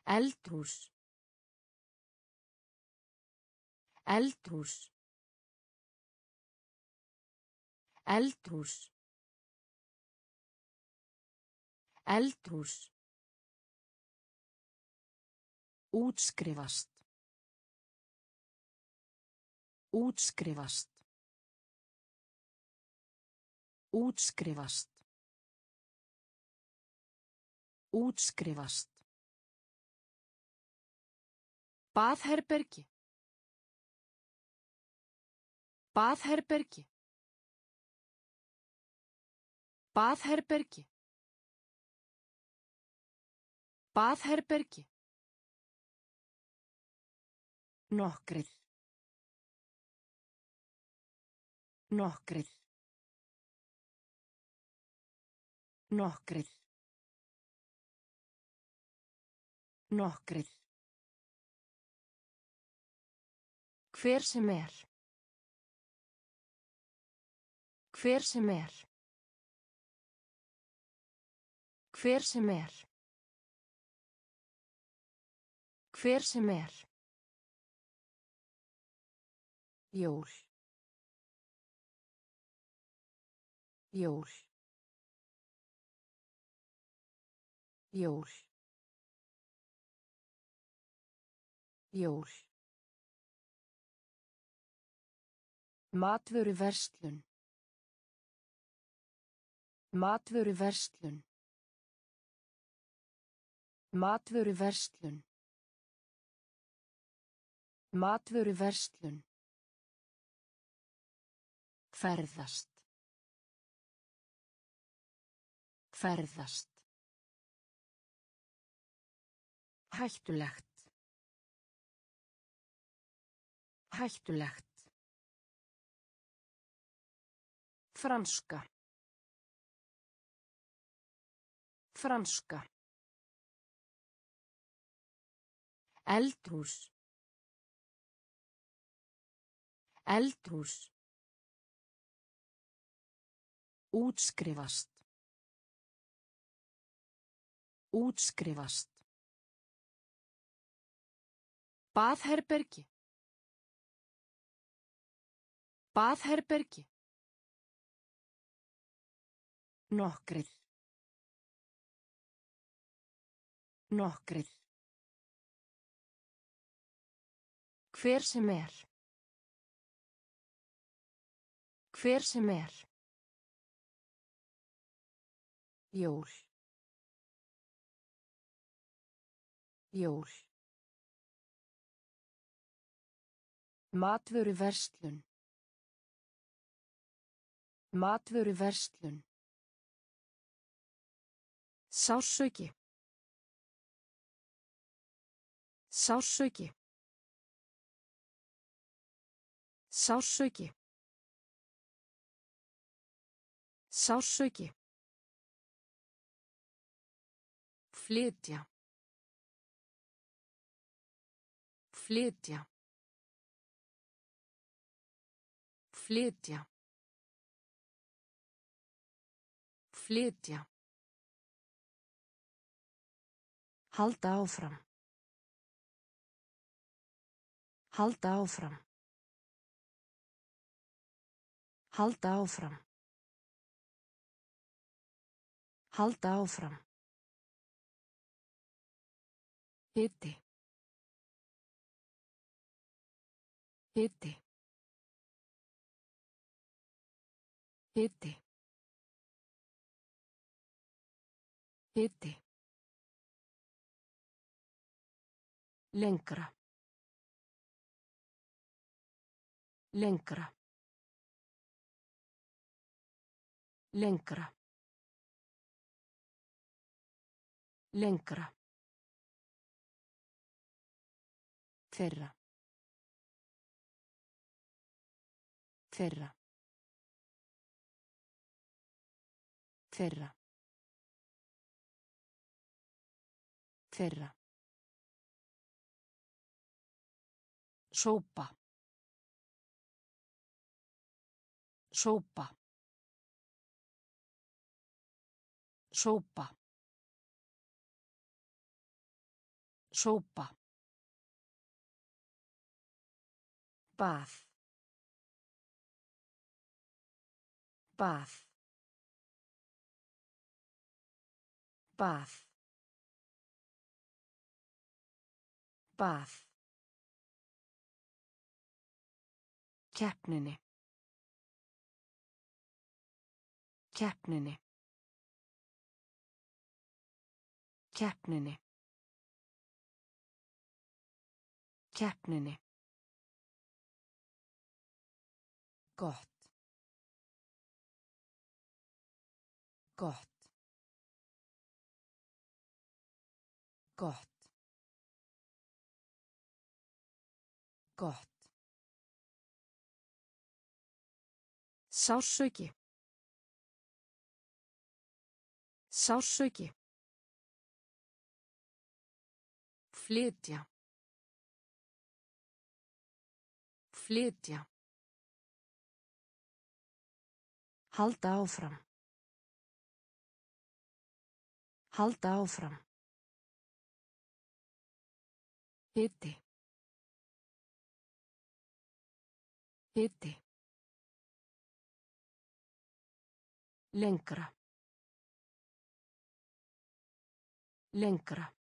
Eldhús. Eldhús. Eldhús. Eldhús. Útskrifast. Útskrifast. Útskrifast. Útskrifast. Baðherbergi. Baðherbergi. Baðherbergi. Baðherbergi. Nokkrir. Nokkrir. Nokkrir. Nokkrir. Hver sem er. Hver sem er. Hver sem er. Hver sem er. Jól. Jól. Jól. Jól. Matvöru verslun. Matvöru verslun. Ferðast. Ferðast. Hættulegt. Hættulegt. Franska. Franska. Eldhús. Eldhús. Útskrifast. Útskrifast. Baðherbergi. Baðherbergi. Nokkrir. Nokkrir. Hver sem er. Hver sem er. Jól. Jól. Matvöru verslun. Matvöru verslun. Sársauki. Sársauki. Flytja. Flytja. Flytja. Flytja. Halda áfram. Halda áfram. Halda áfram. Halda áfram. Hiti. Hiti. Hiti. Hiti. Lengra. Lengra. Lengra. Lengra. Þeirra. Þeirra. Þeirra. Þeirra. Sópa. Sópa. Sópa. Sópa. Bað. Bað. Bað. Bað. Keppninni. Keppninni. Keppninni. Keppninni. Gott. Gott. Gott. Gott. Sársauki. Sársauki. Flytja. Flytja. Halda áfram. Halda áfram. Hiti. Hiti. Lengra. Lengra.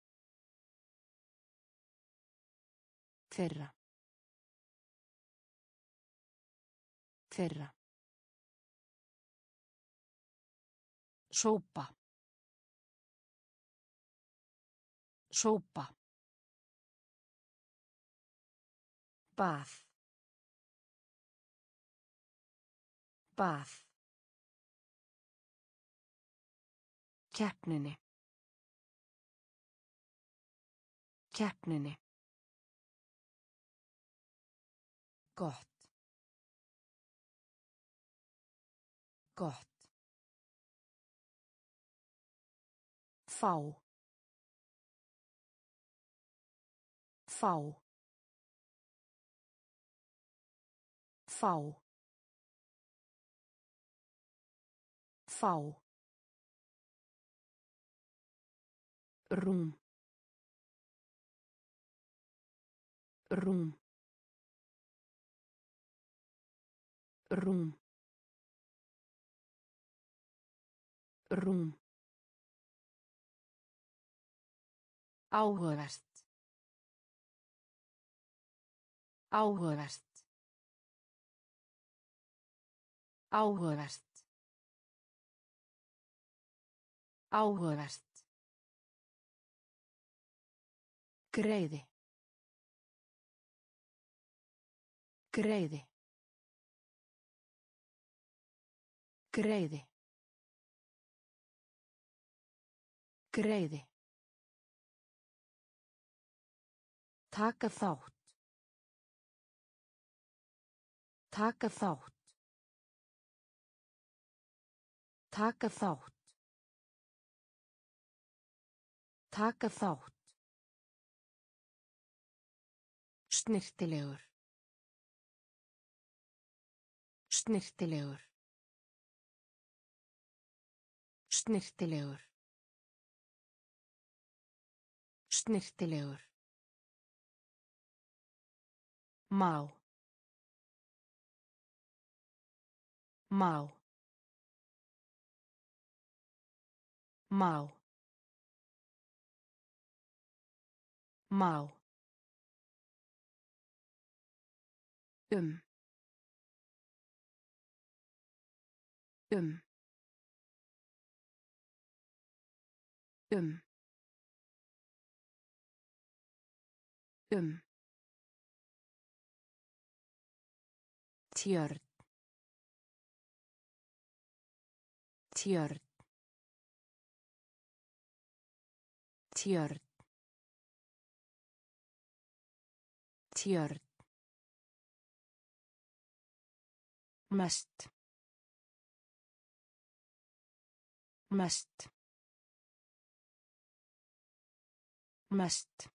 Þeirra. Þeirra. Sópa. Sópa. Bað. Bað. Keppninni. Keppninni. Gott. Gott. Fá. Fá. Fá. Fá. Rúm. Rúm. Rúm. Rúm. Áhugavert. Áhugavert. Áhugavert. Áhugavert. Greiði. Greiði. Greiði. Greiði. Taka þátt. Taka þátt. Taka þátt. Taka þátt. Snirtilegur. Snirtilegur. Snirtilegur. Snirtilegur. Má. Má. Má. Má. Um. Um. Um. Um. Tjörn. Tjörn. Tjörn. Tjörn. Mest. Mest. Mest.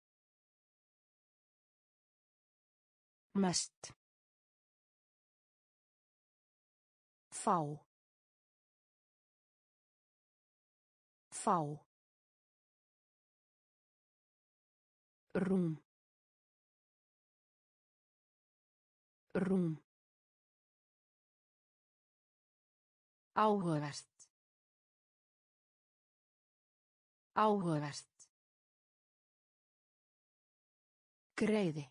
Mest. Fá. Fá. Rúm. Rúm. Áhugavert. Áhugavert. Greiði.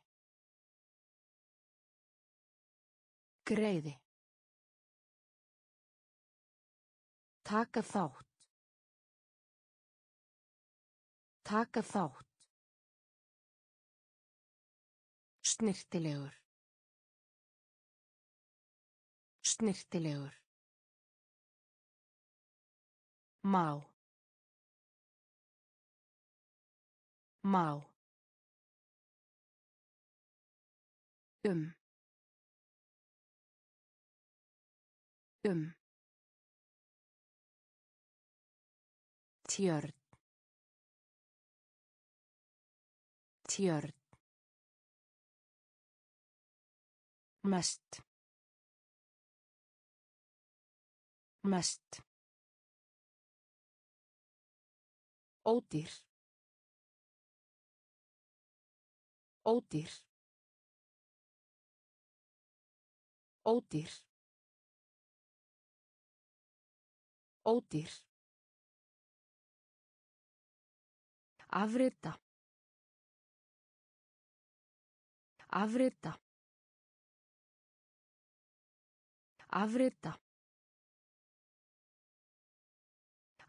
Greiði. Taka þátt. Taka þátt. Snirtilegur. Snirtilegur. Má. Má. Um. Um. Tjörn. Tjörn. Mest. Mest. Ódýr. Ódýr. Ódýr. Ódýr. Afrita. Afrita. Afrita.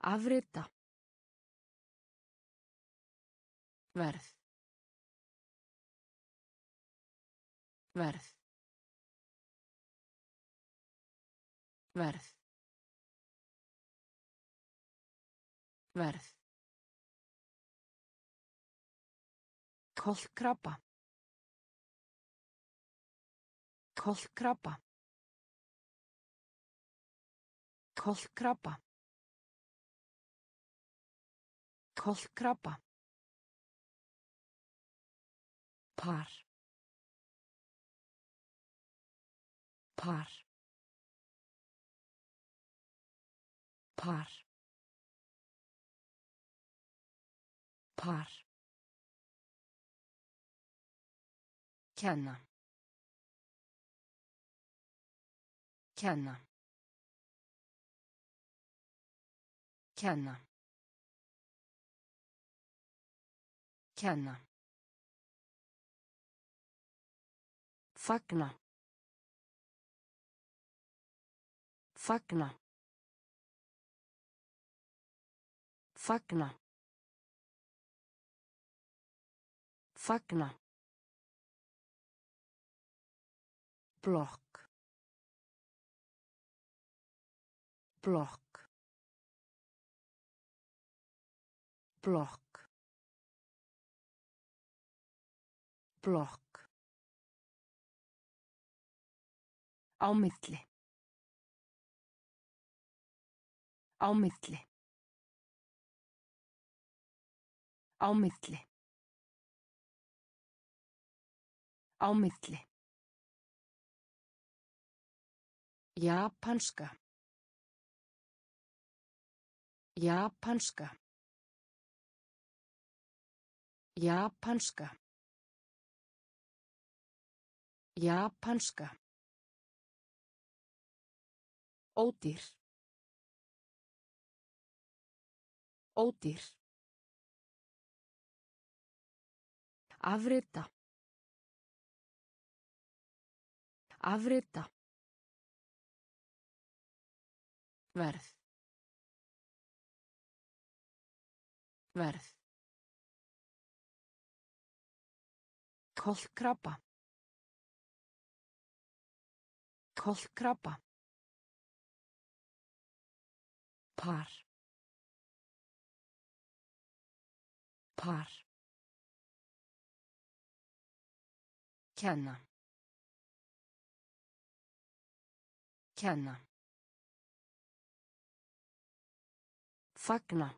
Afrita. Verð. Verð. Verð. Verð. Kolkrabba. Kolkrabba. Kolkrabba. Kolkrabba. Par. Par. Par. Par. Kenna. Kenna. Kenna. Kenna. Fagna. Fagna. Fagna. Fagna. Blokk. Blokk. Blokk. Blokk. Á milli. Á milli. Á milli. Á milli Japanska. Japanska. Japanska. Japanska. Ódýr. Ódýr. Afrita. Afrita. Verð. Verð. Kolkrabba. Kolkrabba. Par. Par. Kenna. Kenna Fagna.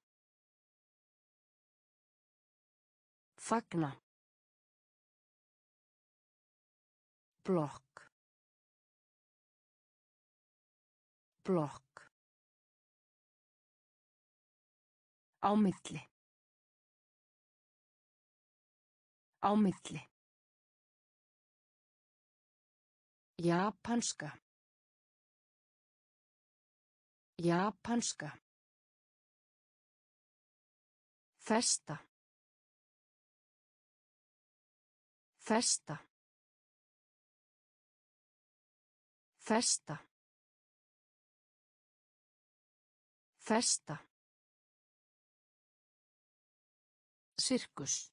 Fagna. Blokk. Blokk. Á milli. Á milli. Japanska. Japanska. Festa. Festa. Festa. Festa. Sirkus.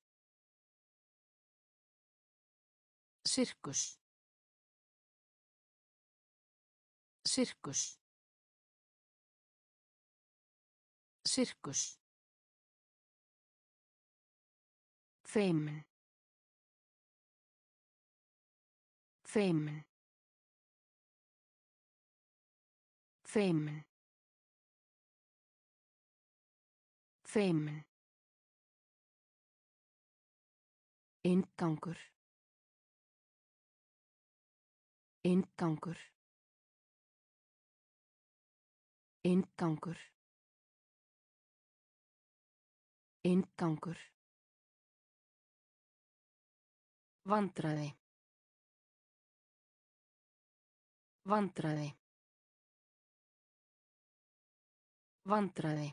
Sirkus. Sirkus. Sirkus. Feimin. Feimin. Feimin. Feimin. Inngangur. Inngangur. Inngangur. Inngangur. Vandræði. Vandræði. Vandræði.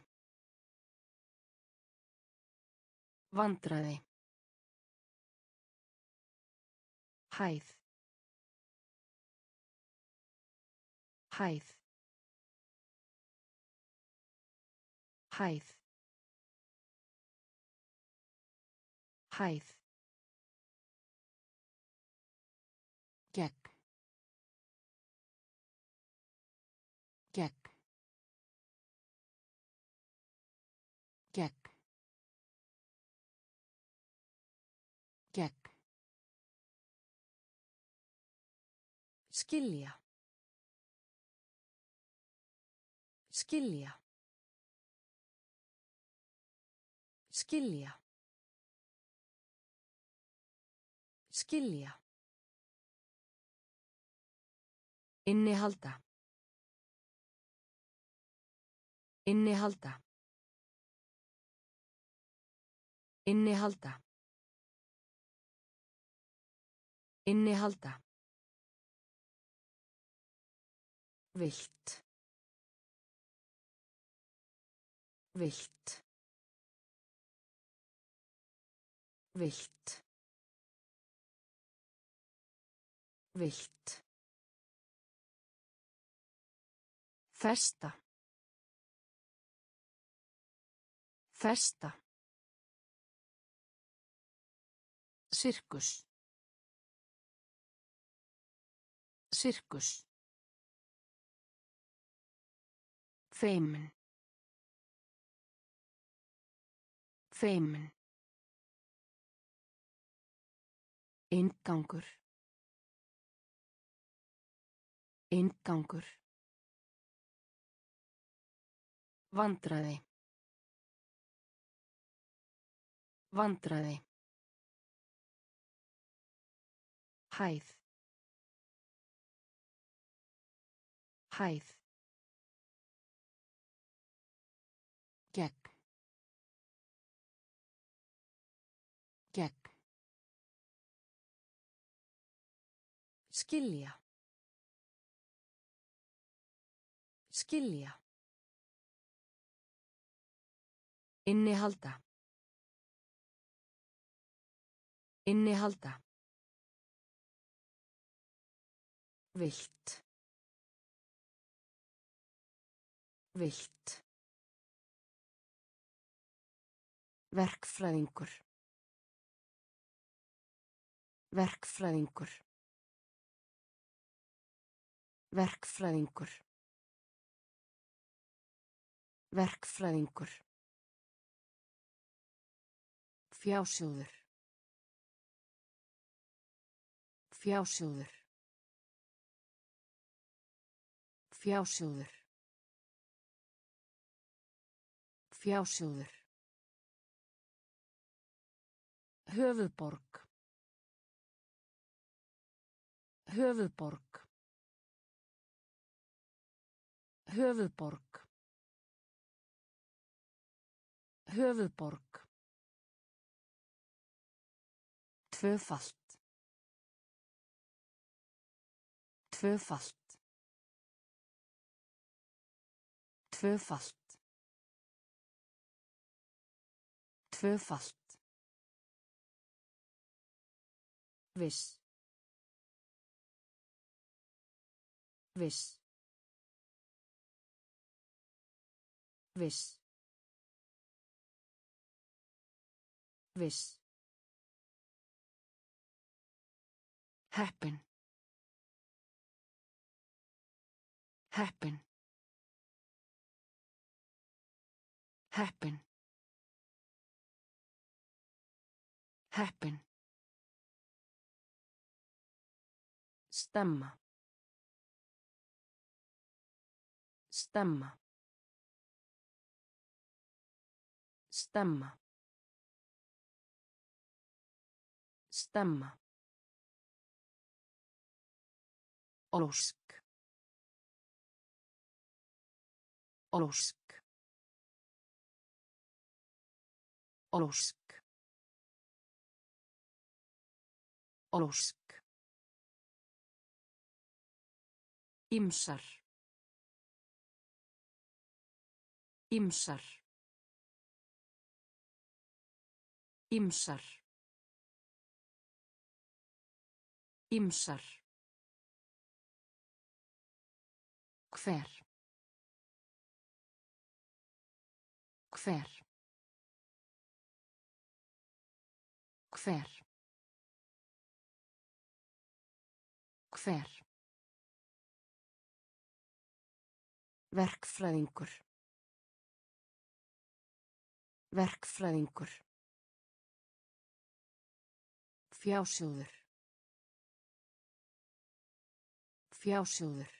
Vandræði. Hæð. Hæð. Hæð. Hæð. Skilja skilja Skilja. Skilja. Innihalda. Innihalda. Innihalda. Innihalda. Vilt. Vilt. Vilt. Vilt. Festa. Festa. Sirkus. Sirkus. Feimin. Feimin. Inngangur. Inngangur. Vandræði. Vandræði. Hæð. Hæð. Skilja. Skilja. Innihalda. Innihalda. Vilt. Vilt. Verkfræðingur. Verkfræðingur. Verkfræðingur. Verkfræðingur. Fjásjóður. Fjásjóður. Fjásjóður. Fjásjóður. Höfuðborg. Höfuðborg. Höfuðborg. Höfuðborg. Tvöfalt. Tvöfalt. Tvöfalt. Tvöfalt. Viss. Viss. Viss. Viss. Heppin. Heppin. Heppin. Heppin. Stemma. Stemma. Stemma. Stemma. Ósk. Ósk. Ósk. Ósk. Ýmsar. Ýmsar. Ýmsar. Ýmsar. Hver. Hver. Hver. Hver. Verkfræðingur. Verkfræðingur. Fjásjóður. Fjásjóður.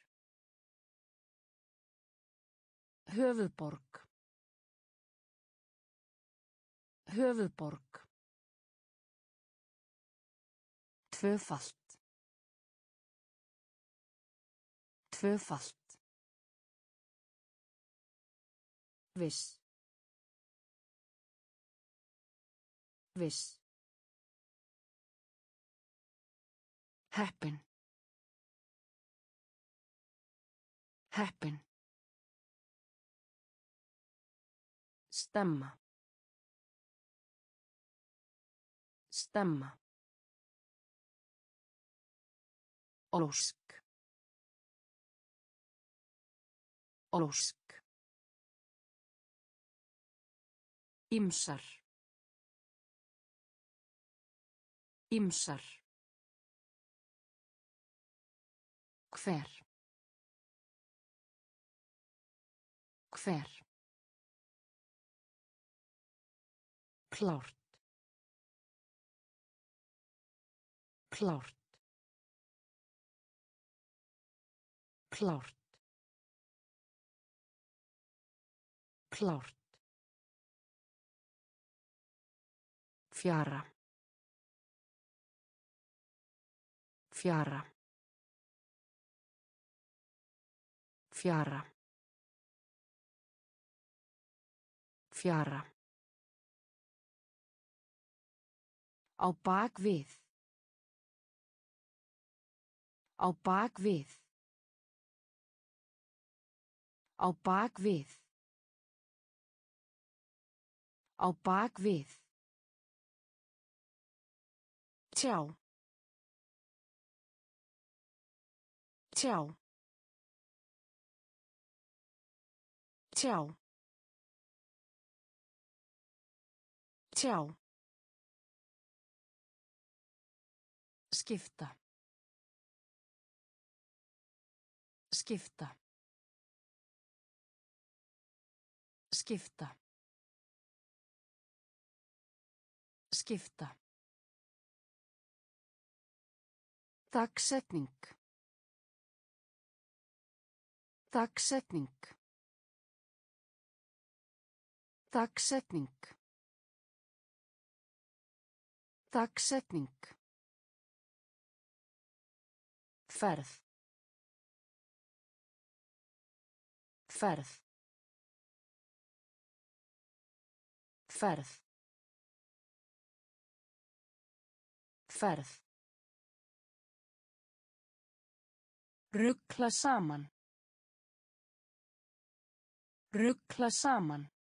Höfuðborg. Höfuðborg. Tvöfalt. Tvöfalt. Viss. Viss. Heppin. Heppin. Stemma. Stemma. Ósk. Ósk. Ímsar. Ímsar. Hver. Hver. Klárt. Klárt. Klárt. Klárt. Fjara. Fjara. Fjara. Fjara. Á bak við. Á bak við. Á bak við. Á bak við. Tjá. Tjá. Tjá. Tjá. Skipta. Skipta. Skipta. Skipta. Dagsetning. Dagsetning. Dagsetning. Dagsetning. Ferð. Ferð. Ferð. Ferð. Ruggla saman. Ruggla saman.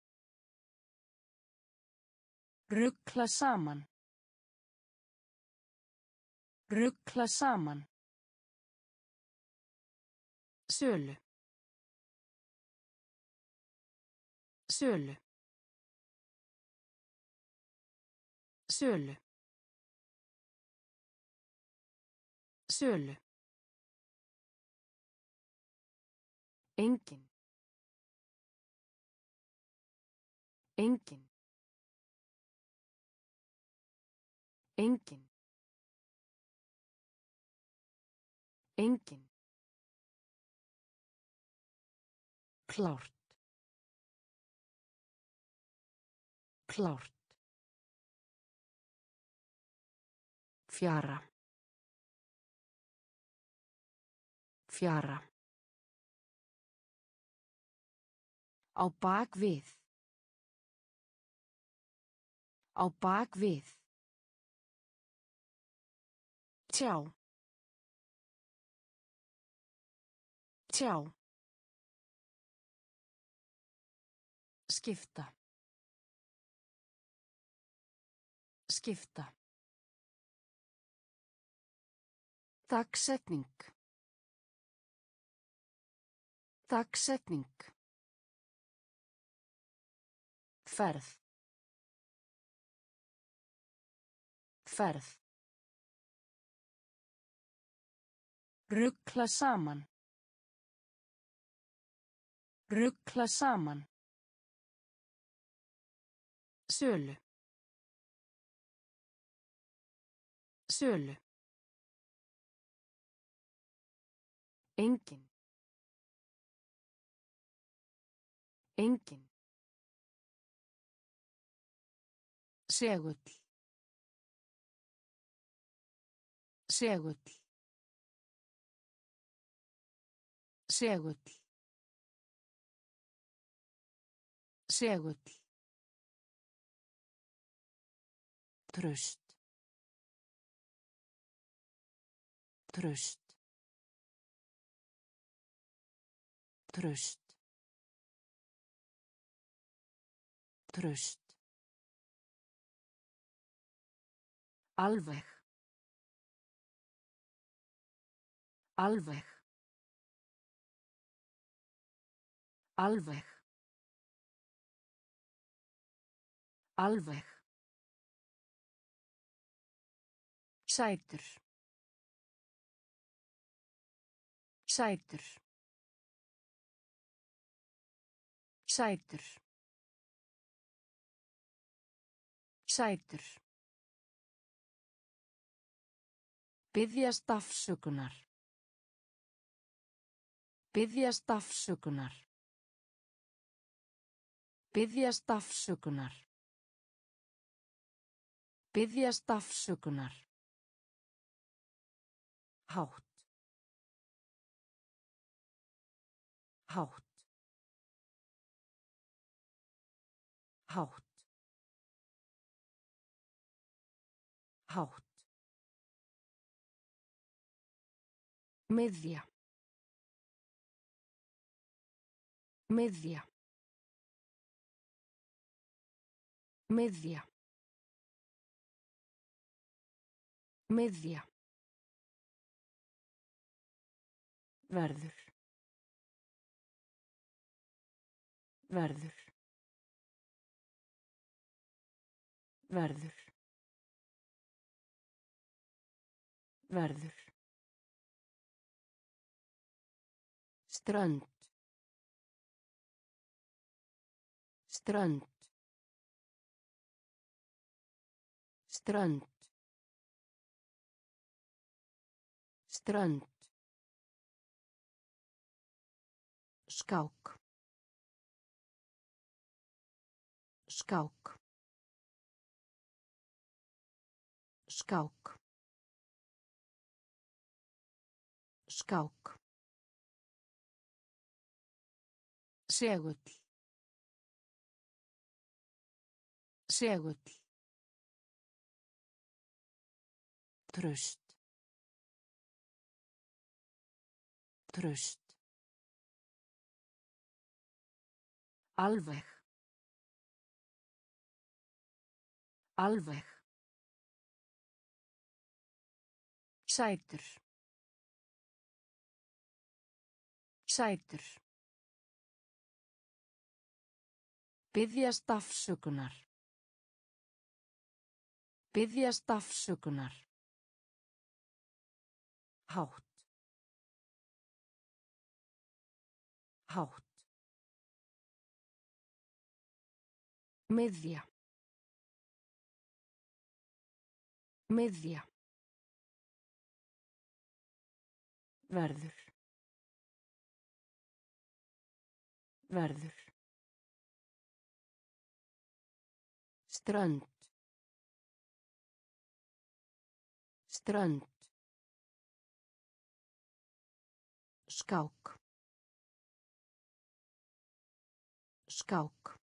Ruggla saman. Ruggla saman. Sölu. Sölu. Sölu. Sölu. Engin. Engin. Engin. Engin. Klárt. Klárt. Fjara. Fjara. Á bak við. Á bak við. Tjá. Tjá. Skipta. Skipta. Dagsetning. Dagsetning. Ferð. Ferð. Ruggla saman. Ruggla saman. Sölu. Sölu. Engin. Engin. Segull. Segull. Segull. Segull. Tröst. Tröst. Tröst. Tröst. Alveg. Alveg. Alveg. Alveg. Sætur. Sætur. Sætur. Sætur. Byðjast afsökunar. Byðjast afsökunar. Byðjast afsökunar. Byðjast afsökunar. Hátt. Hátt. Hátt. Hátt. Miðja. Miðja. Miðja. Miðja. Verður. Verður. Verður. Verður. Strönd. Strönd. Strönd. Strönd. Skák. Skák. Skák. Skák. Segull. Segull. Tröst. Tröst. Alveg. Alveg. Sætur. Sætur. Byðjast afsökunar. Byðjast afsökunar. Hátt. Hátt. Miðja. Miðja. Verður. Verður. Strönd. Strönd. Skák. Skák.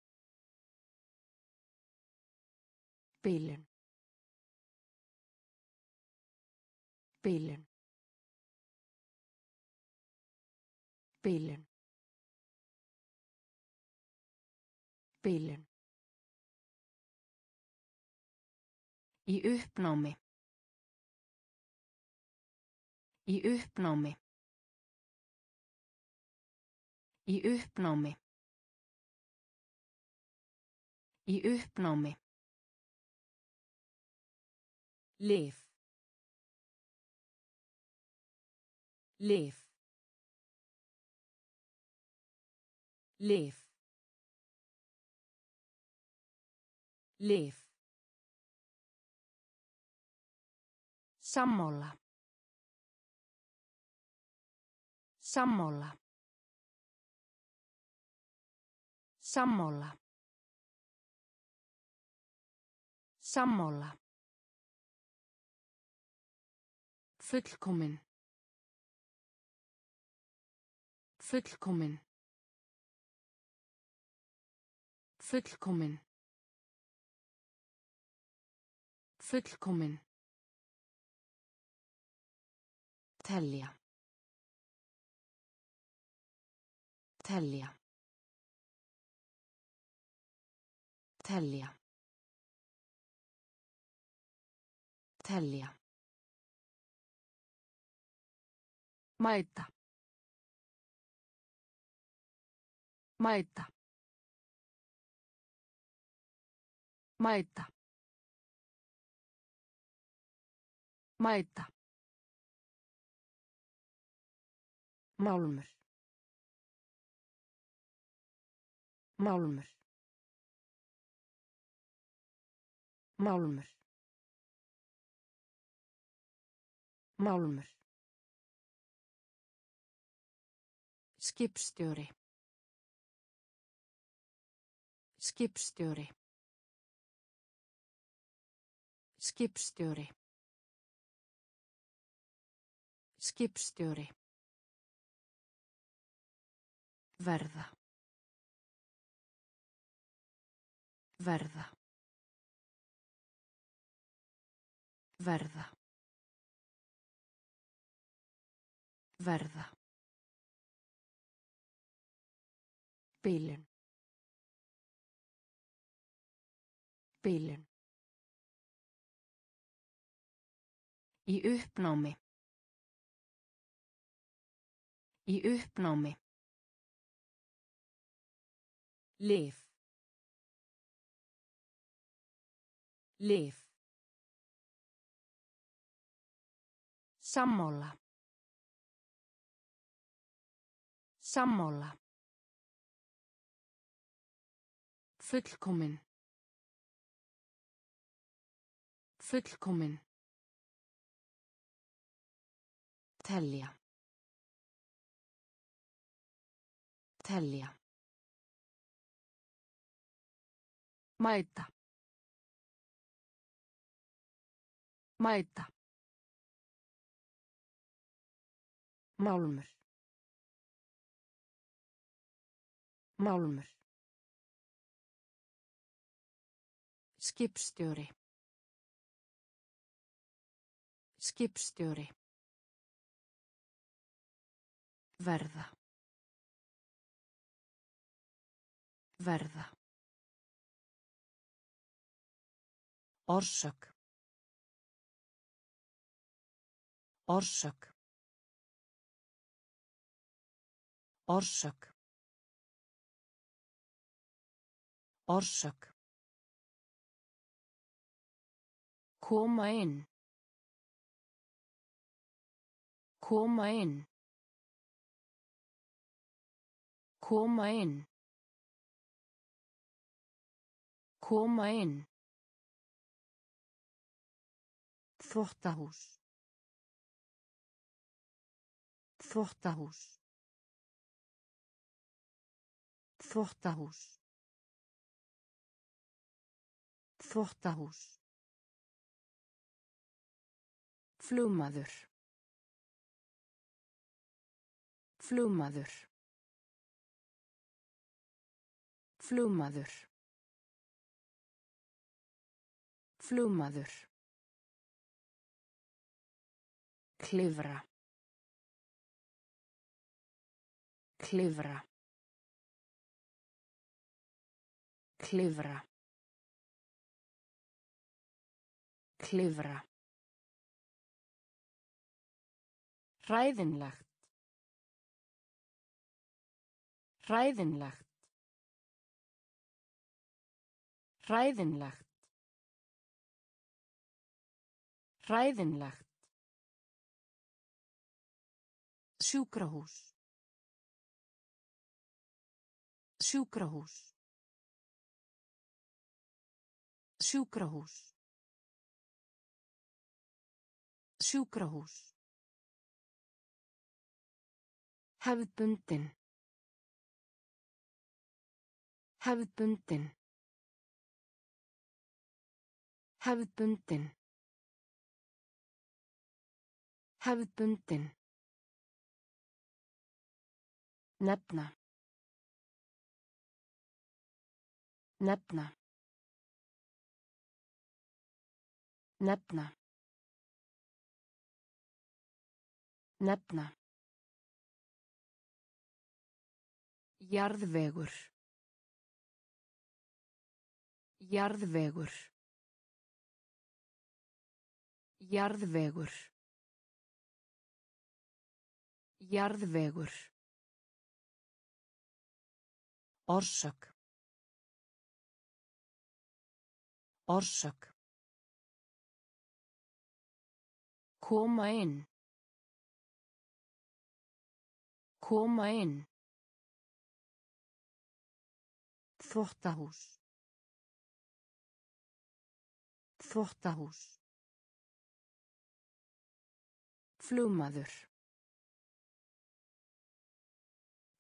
Bilun. Bilun. Bilun. Bilun. Í uppnámi. Í uppnámi. Í uppnámi. Í uppnámi. Lif. Lif. Lif. Lif. Sammála. Sammála. Sammála. Sammála. Fullkomin. Fullkomin. Fullkomin. Fullkomin. Telja. Telja. Telja. Telja. Mæta. Mæta. Mæta. Mæta. Málmur. Málmur. Málmur. Málmur. Skipstjóri. Skipstjóri. Skipstjóri. Skipstjóri. Verða. Verða. Verða. Verða. Bilun. Bilun. Í uppnámi. Í uppnámi. Lif. Lif. Sammála. Sammála. Fullkomin. Fullkomin. Telja. Telja. Mæta. Mæta. Málmur. Málmur. Skipstjóri. Skipstjóri. Verða. Verða. Orsök. Orsök. Orsök. Orsök. Koma inn. Koma inn. Koma inn. Koma inn. Þvottahús. Þvottahús. Þvottahús. Þvottahús. Flugmaður. Flugmaður. Flugmaður. Flugmaður. Klifra. Klifra. Klifra. Klifra. Hræðinlegt. Hræðinlegt. Hræðinlegt. Hræðinlegt. Sjúkrahús. Sjúkrahús. Sjúkrahús. Sjúkrahús. Hefðbundin. Hefðbundin. Hefðbundin. Hefðbundin. Nefna. Nefna. Nefna. Nefna. Jarðvegur. Jarðvegur. Jarðvegur. Jarðvegur. Orsök. Orsök. Koma inn. Koma inn. Þvottahús. Þvottahús. Flugmaður.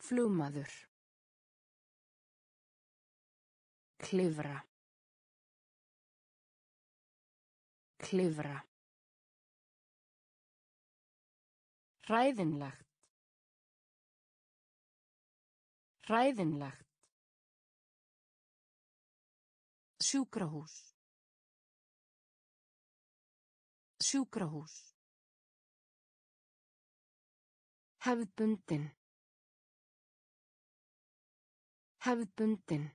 Flugmaður. Klifra. Klifra. Hræðinlegt. Hræðinlegt. Sjúkrahús. Sjúkrahús. Hefðbundin. Hefðbundin.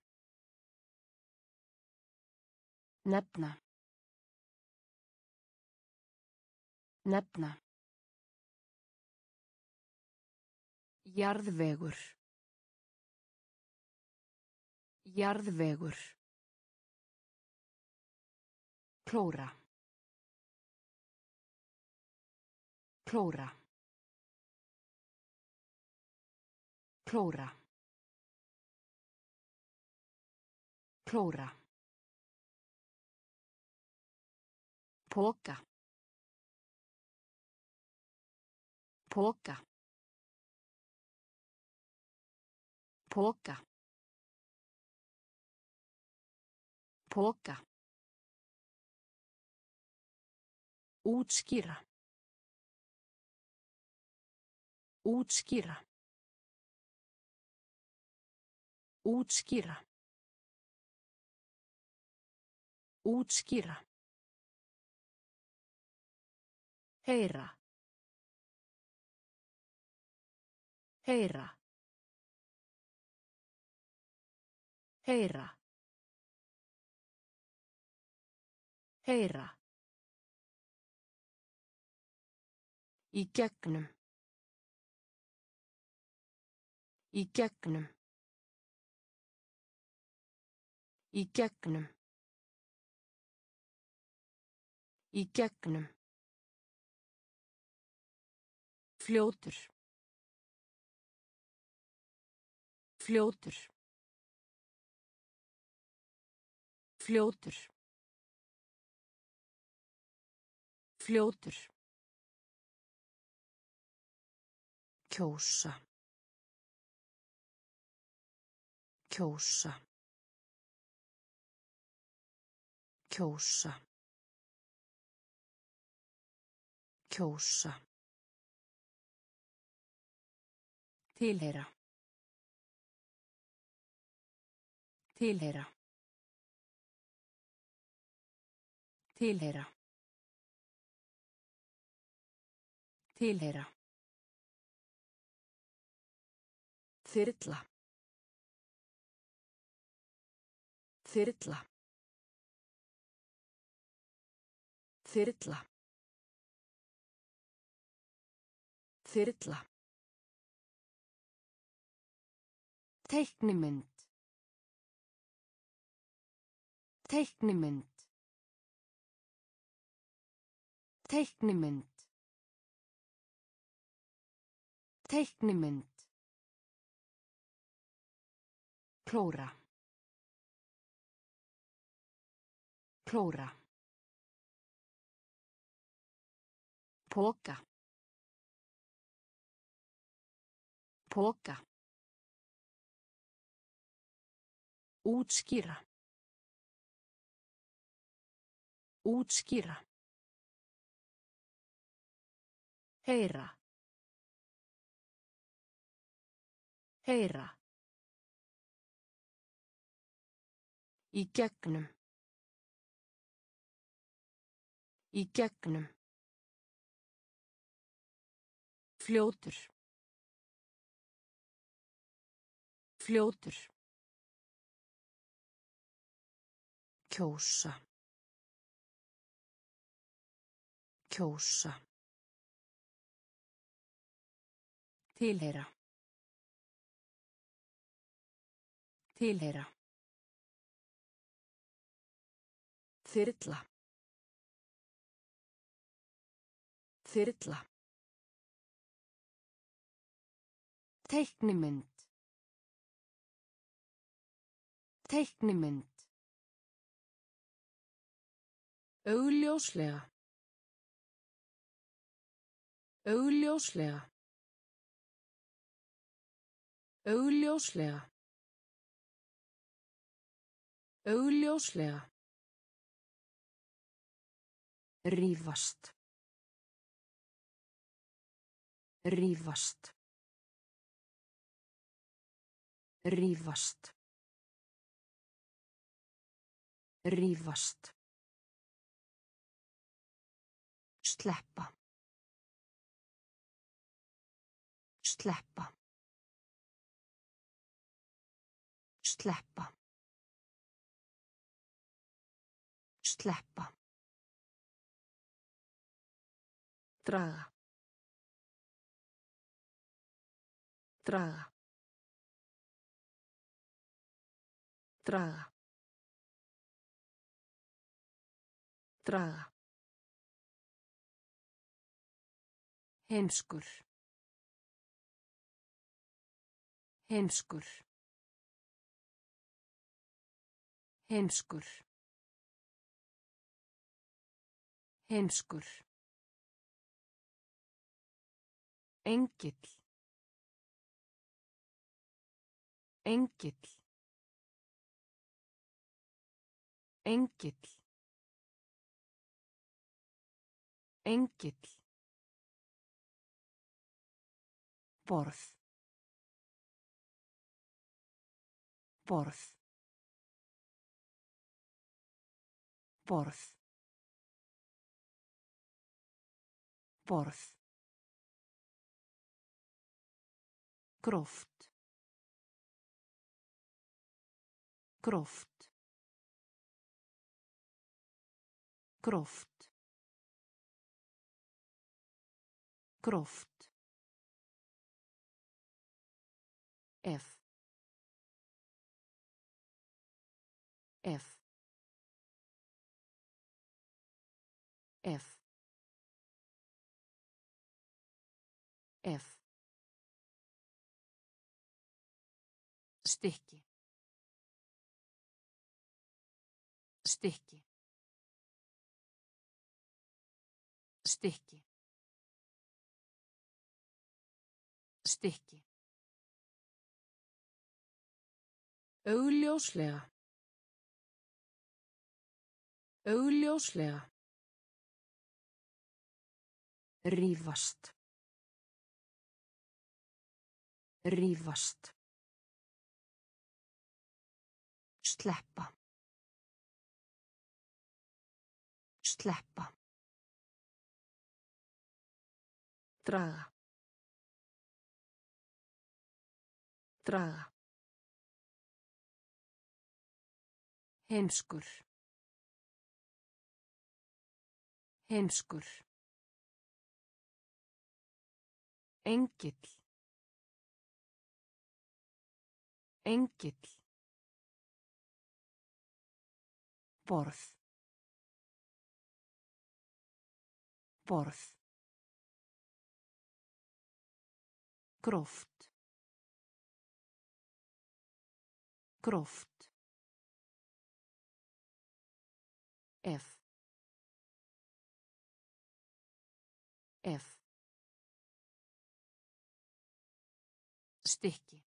Nefna. Nefna. Jarðvegur. Jarðvegur. Klóra. Klóra. Klóra. Klóra. Póka. Póka. Póka. Póka. Útskýra. Útskýra. Útskýra. Útskýra. Heyra. Heyra. Heyra. Heyra. Í gegnum. Í gegnum. Í gegnum. Í gegnum. Fljótur. Fljótur. Fljótur. Fljótur. Kjósa. Kjósa. Kjósa. Kjósa. Tilheyra. Tilheyra. Tilheyra. Tilheyra. Þyrla. Þyrla. Þyrla. Þyrla. Teiknimynd. Teiknimynd. Teiknimynd. Teiknimynd. Klóra. Klóra. Póka. Póka. Útskýra. Útskýra. Heyra. Heyra. Í gegnum. Í gegnum. Fljótur. Fljótur. Kjósa. Kjósa. Tilheyra. Tilheyra. Þyrla. Þyrla. Teiknimynd. Teiknimynd. Augljóslega. Augljóslega. Augljóslega. Augljóslega. Rífast. Rífast. Rífast. Rífast. Sleppa. Sleppa. Sleppa. Sleppa. Draga. Draga. Draga. Draga. Heimskur. Heimskur. Heimskur. Heimskur. Engill. Engill. Engill. Engill. Borð. Borð. Borð. Borð. Gróft. Gróft. Gróft. Gróft. F. Ef. Ef. Ef. Stykki. Stykki. Stykki. Stykki. Augljóslega. Augljóslega. Rífast. Rífast. Sleppa. Sleppa. Draga. Draga. Heimskur. Heimskur. Engill. Engill. Borð. Borð. Gróft. Gróft. Ef. Ef. Stykki.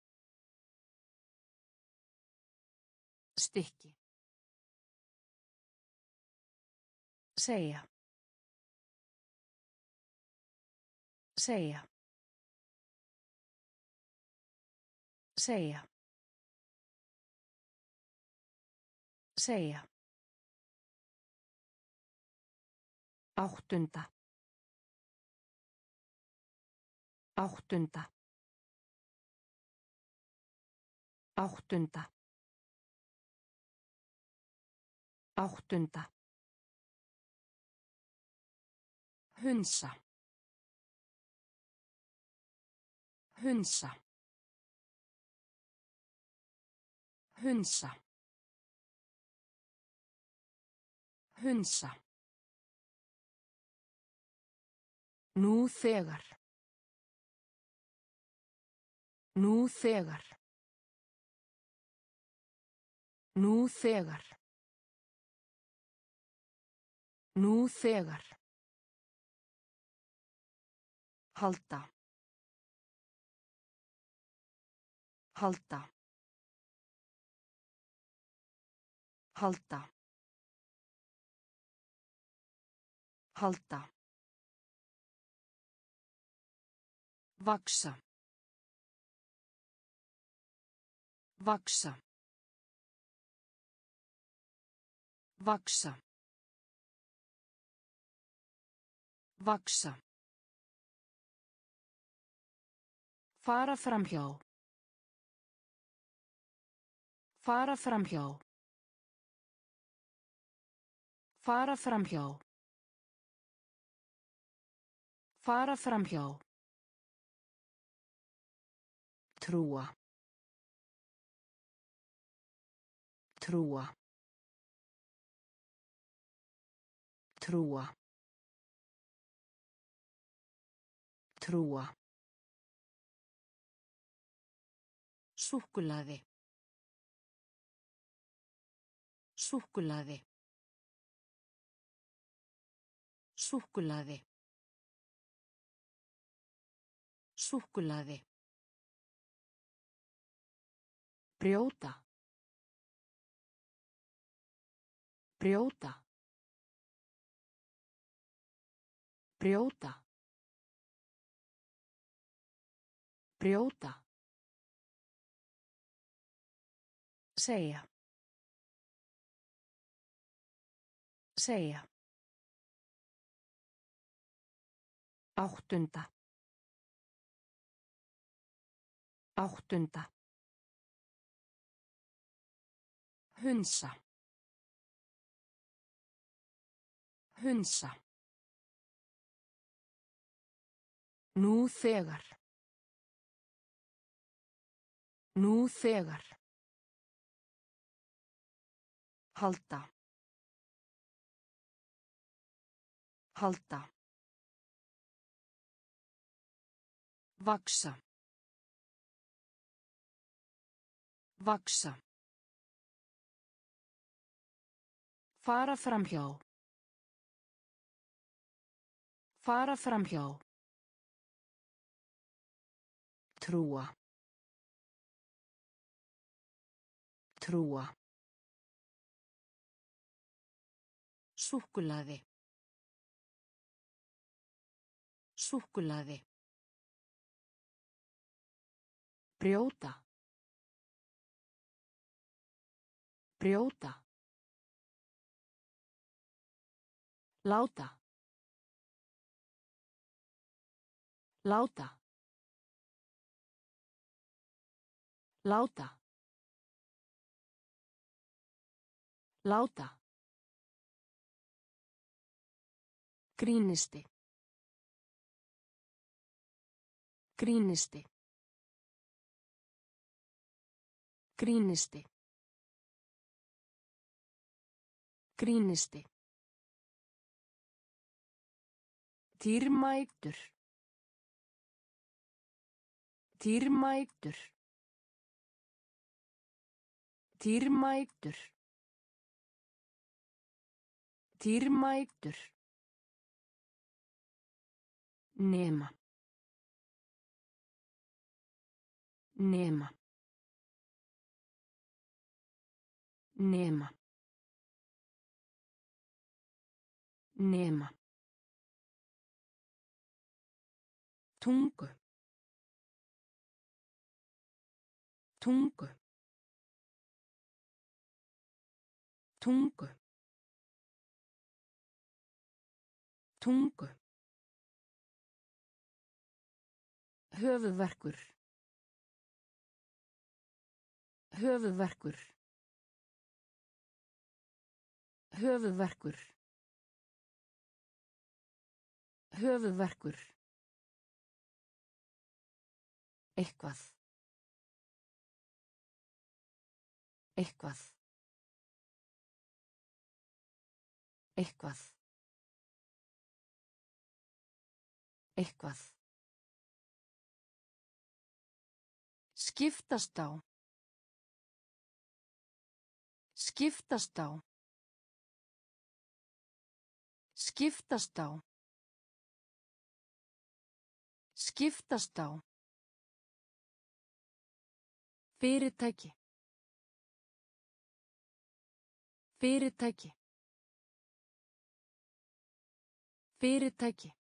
Stykki. Segja. Segja. Segja. Segja. Áttunda. Áttunda. Áttunda. Áttunda. Hunsa. Hunsa. Hunsa. Hunsa. Nú þegar. Nú þegar. Nú þegar. Nú þegar. Halda. Halda. Halda. Halda. Vaksa. Vaksa. Vaksa. Vaksa. Fara framhjá. Fara framhjá. Fara framhjá. Fara framhjá. Trúa. Trúa. Trúa. Trúa. Súkkulaði. Súkkulaði. Súkkulaði. Súkkulaði. Brjóta. Brjóta. Brjóta. Brjóta. Segja. Segja. Áttunda. Áttunda. Hunsa. Hunsa. Nú þegar. Nú þegar. Halda. Halda. Vaksa. Vaksa. Fara framhjá. Fara framhjá. Trúa. Trúa. Súkkulaði. Súkkulaði. Brjóta. Brjóta. Láta. Láta. Láta. Láta. Grínisti. Grínisti. Grínisti. Grínisti. Dýrmætur. Dýrmætur. Dýrmætur. Dýrmætur. Nema. Nema. Nema. Nema. Tungu. Tungu. Tungu. Tungu. Höfuðverkur. Höfuðverkur. Höfuðverkur. Höfuðverkur. Eitthvað. Eitthvað. Eitthvað. Eitthvað. Skiptast á. Skiptast á. Skiptast á. Skiptast á. Fyrirtæki. Fyrirtæki. Fyrirtæki.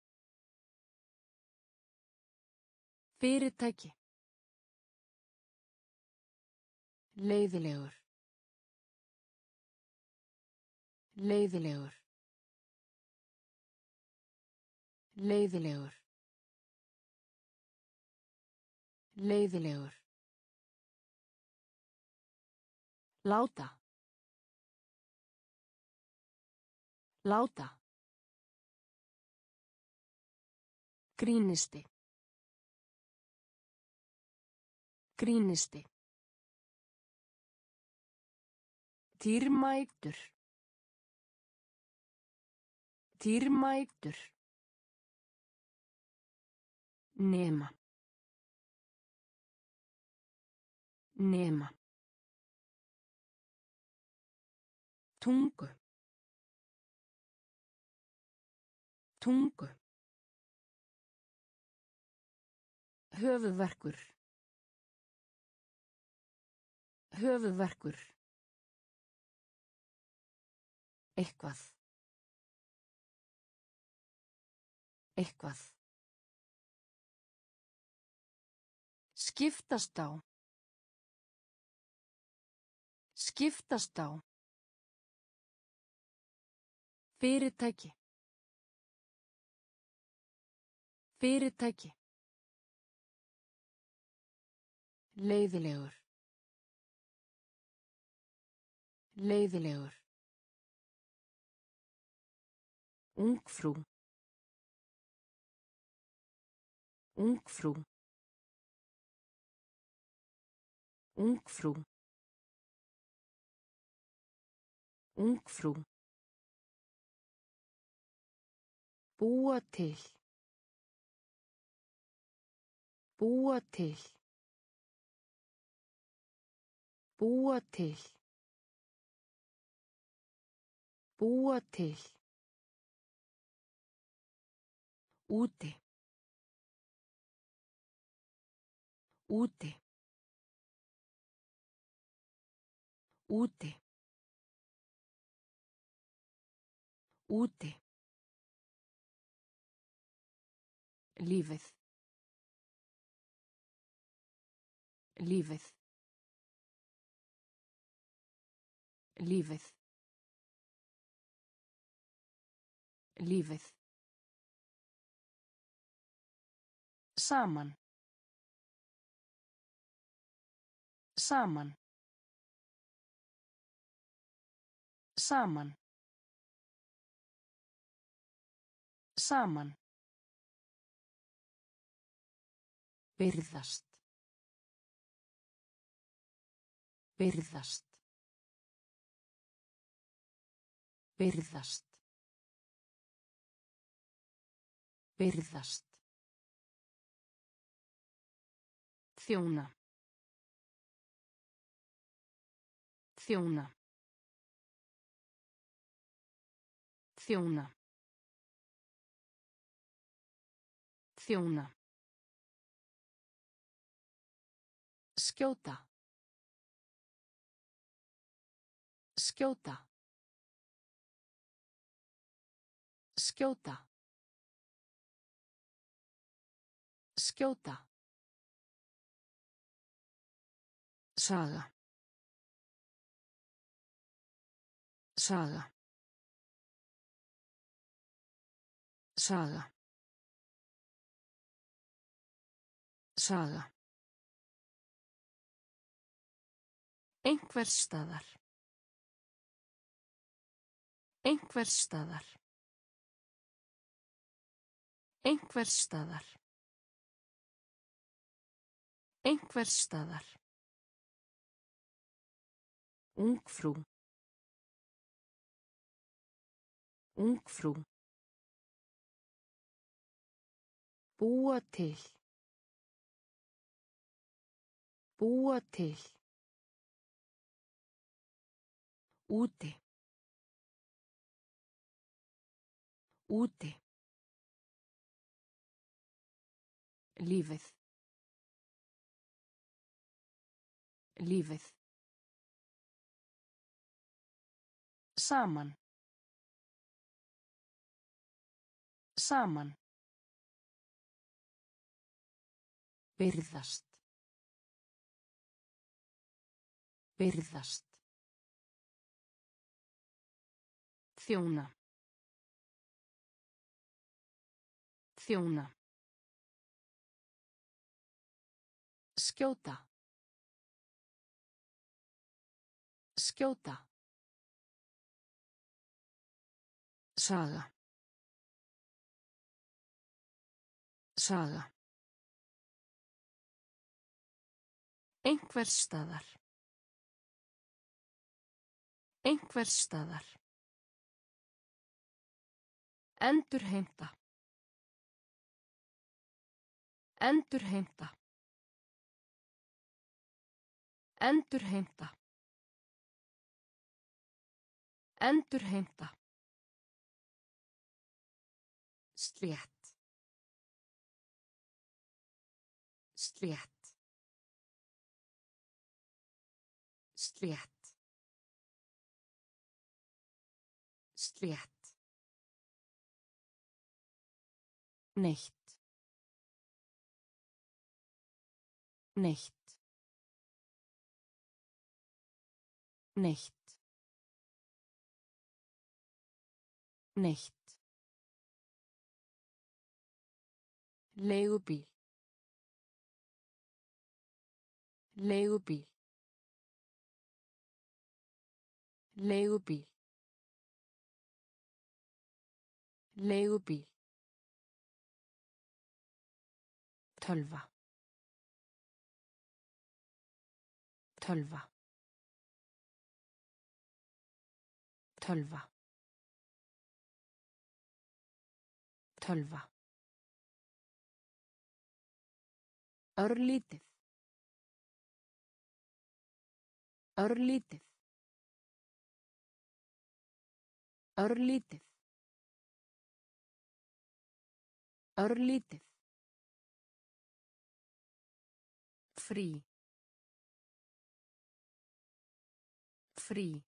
Fyrirtæki. Leiðilegur. Leiðilegur. Leiðilegur. Leiðilegur. Láta. Láta. Grínisti. Grínisti. Dýrmætur. Dýrmætur. Nema. Nema. Tungu. Tungu. Höfuðverkur. Höfuðverkur. Eitthvað. Eitthvað. Skiptast á. Skiptast á. Fyrirtæki. Fyrirtæki. Leiðilegur. Leiðilegur. Ungfrú. Ungfrú. Ungfrú. Ungfrú. Búa til. Búa til. Búa til. Búa til. Úti. Úti. Úti. Úti. Lífið. Lífið. Lífið. Lífið. Saman. Saman. Saman. Saman. Byrðast. Byrðast. Byrðast. Byrðast. Þjóna. Þjóna. Þjóna. Þjóna. Skjóta. Skjóta. Skjóta. Skjóta. Saga. Saga. Saga. Saga. Einhvers staðar. Einhvers staðar. Einhvers staðar. Einhvers staðar. Ungfrú. Ungfrú. Búa til. Búa til. Úti. Úti. Lífið. Lífið. Saman. Saman. Byrðast. Byrðast. Þjóna. Þjóna. Skjóta. Skjóta. Saga. Saga. Einhvers staðar. Einhvers staðar. Endurheimta. Endurheimta. Endurheimta. Endurheimta. Slétt. Slétt. Slétt. Slétt. Nicht. Nicht. Nicht. Nicht. Leigubíl. Leigubíl. Leigubíl. Leigubíl. Tölva. Tölva. Tölva. Tölva. Örlítið. Örlítið. Örlítið. Örlítið. Frí. Frí.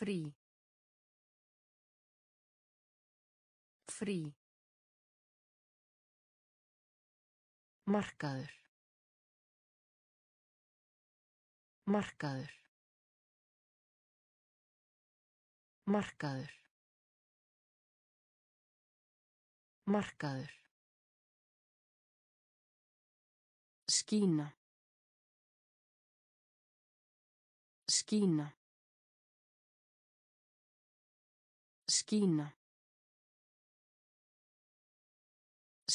Frí. Frí. Markaður. Markaður. Markaður. Markaður. Skína. Skína. Skína.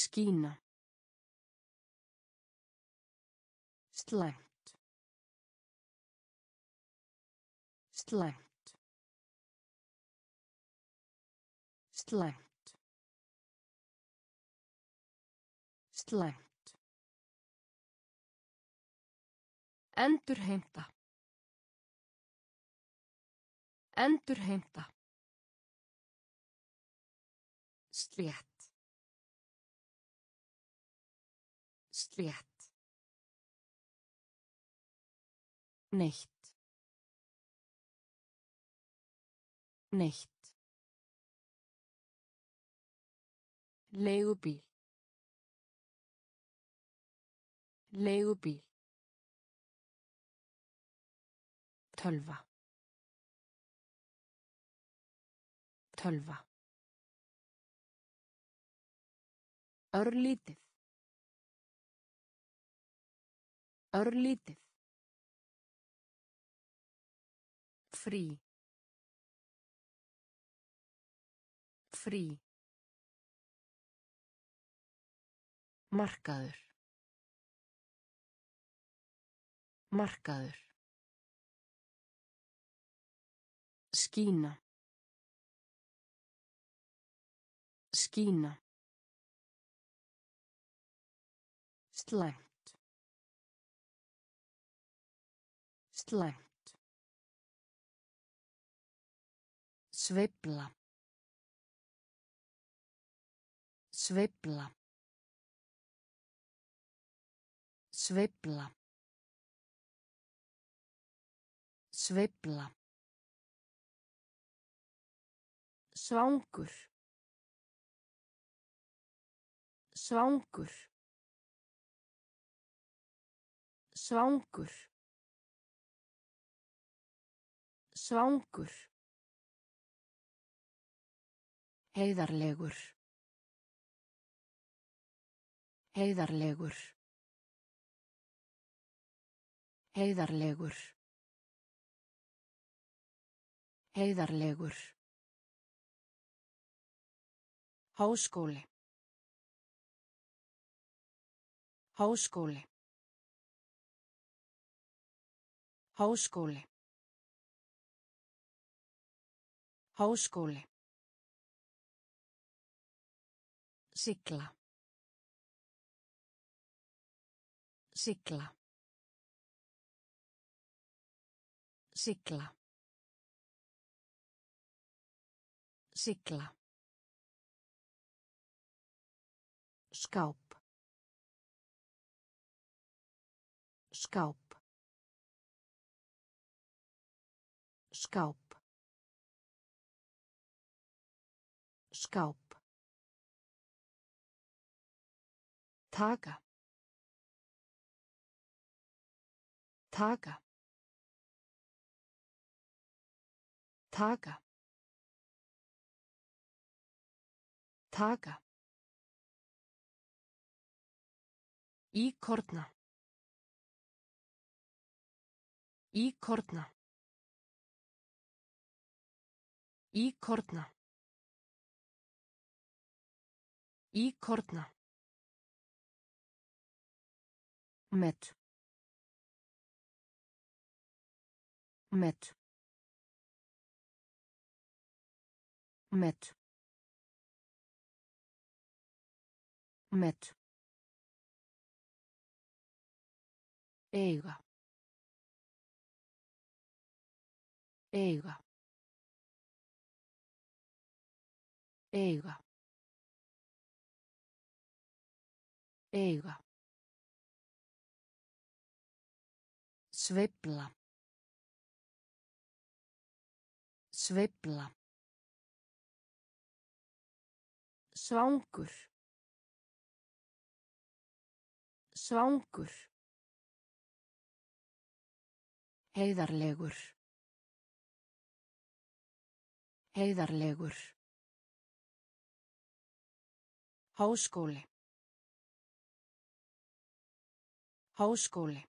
Skína. Slæmt. Slæmt. Slæmt. Slæmt. Endurheimta. Endurheimta. Slétt. Slétt. Nicht. Neitt. Leigubíl. Leigubíl. Tölva. Tölva. Örlítið. Örlítið. Frí. Frí. Markaður. Markaður. Skína. Skína. Slæmt. Slæmt. Sveifla. Sveifla. Sveifla. Sveifla. Svangur. Svangur. Svangur. Svangur. Heiðarlegur. Heiðarlegur. Heiðarlegur. Heiðarlegur. Háskóli. Háskóli. Háskóli. Háskóli. Sigla. Sigla. Sigla. Sigla. Skáp. Skáp. Skáp. Skáp. Taka. Taka. Taka. Taka. Íkorna. Íkorna. Íkorna. Íkorna. Met. Met. Met. Met. Eiga. Eiga. Eiga. Eiga. Sveifla. Sveifla. Svangur. Svangur. Heiðarlegur. Heiðarlegur. Háskóli. Háskóli.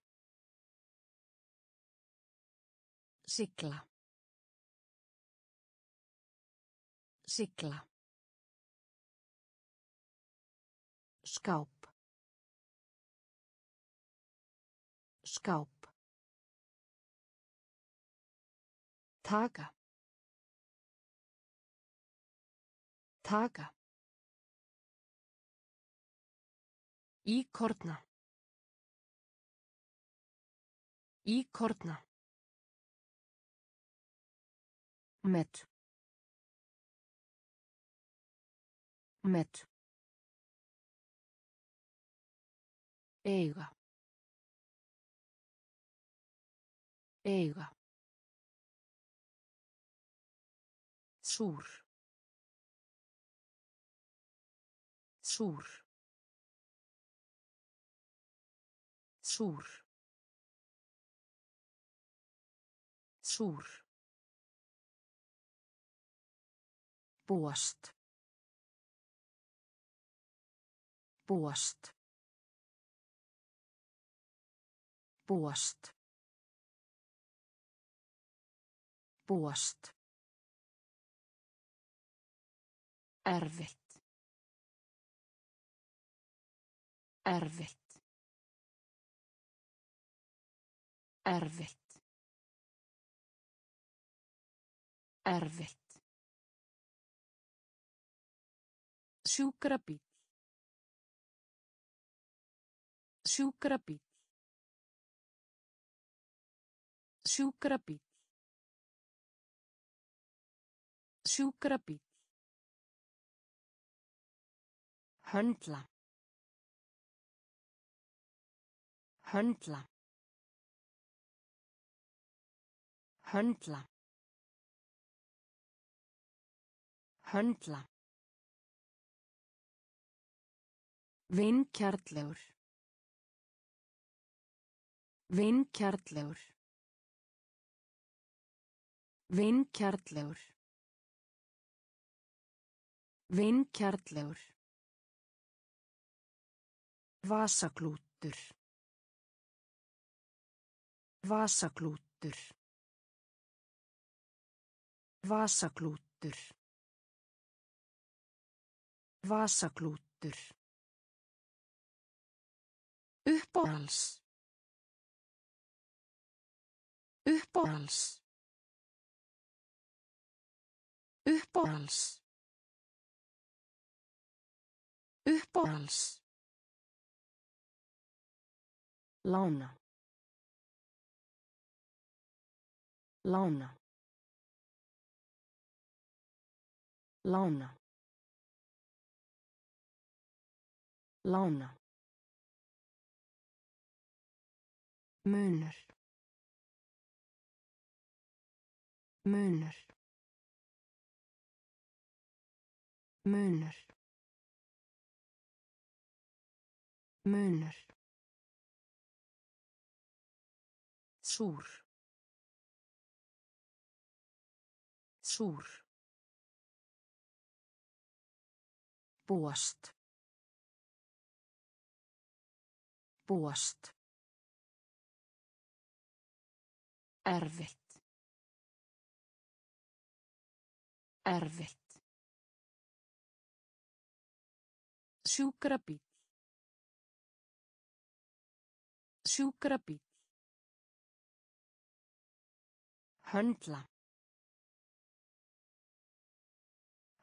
Sigla. Sigla. Skáp. Skáp. Taka. Taka. Íkorna. Íkorna. Met. Met. Eiga. Eiga. Súr. Súr. Súr. Súr. Búast. Búast. Búast. Búast. Erfitt. Erfitt. Erfitt. Erfitt. Sjúkrabíll. Sjúkrabíll. Sjúkrabíll. Sjúkrabíll. Höndla. Höndla. Höndla. Höndla. Vinkjarnlegur. Vinkjarnlegur. Vinkjarnlegur. Vinkjarnlegur. Vasaklútur. Vasaklútur. Vasaklútur. Vasaklútur. Uppáhalds. Uppáhalds. Uppáhalds. Uppáhalds. Lána. Lána. Lána. Lána. Munur. Munur. Munur. Munur. Súr. Súr. Búast. Búast. Erfitt. Erfitt. Sjúkrabíll. Sjúkrabíll. Höndla.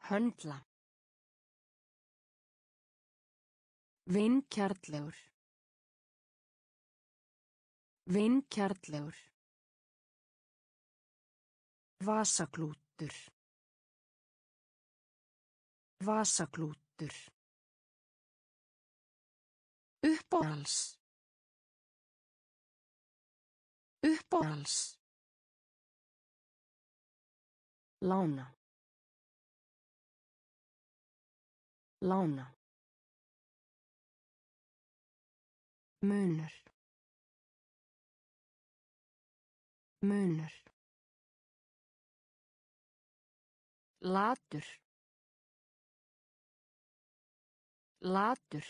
Höndla. Vinkjarnlegur. Vinkjarnlegur. Vasaklútur. Vasaklútur. Uppáhalds. Uppáhalds. Lána. Lána. Munur. Munur. Latur. Latur.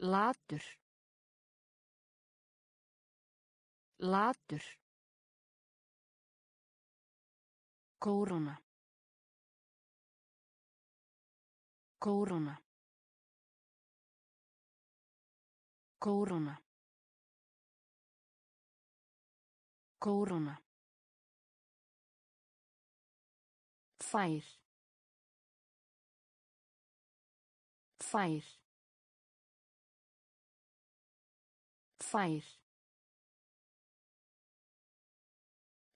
Latur. Latur. Kóróna. Kóróna. Kóróna. Kóróna. Fær. Fær. Fær.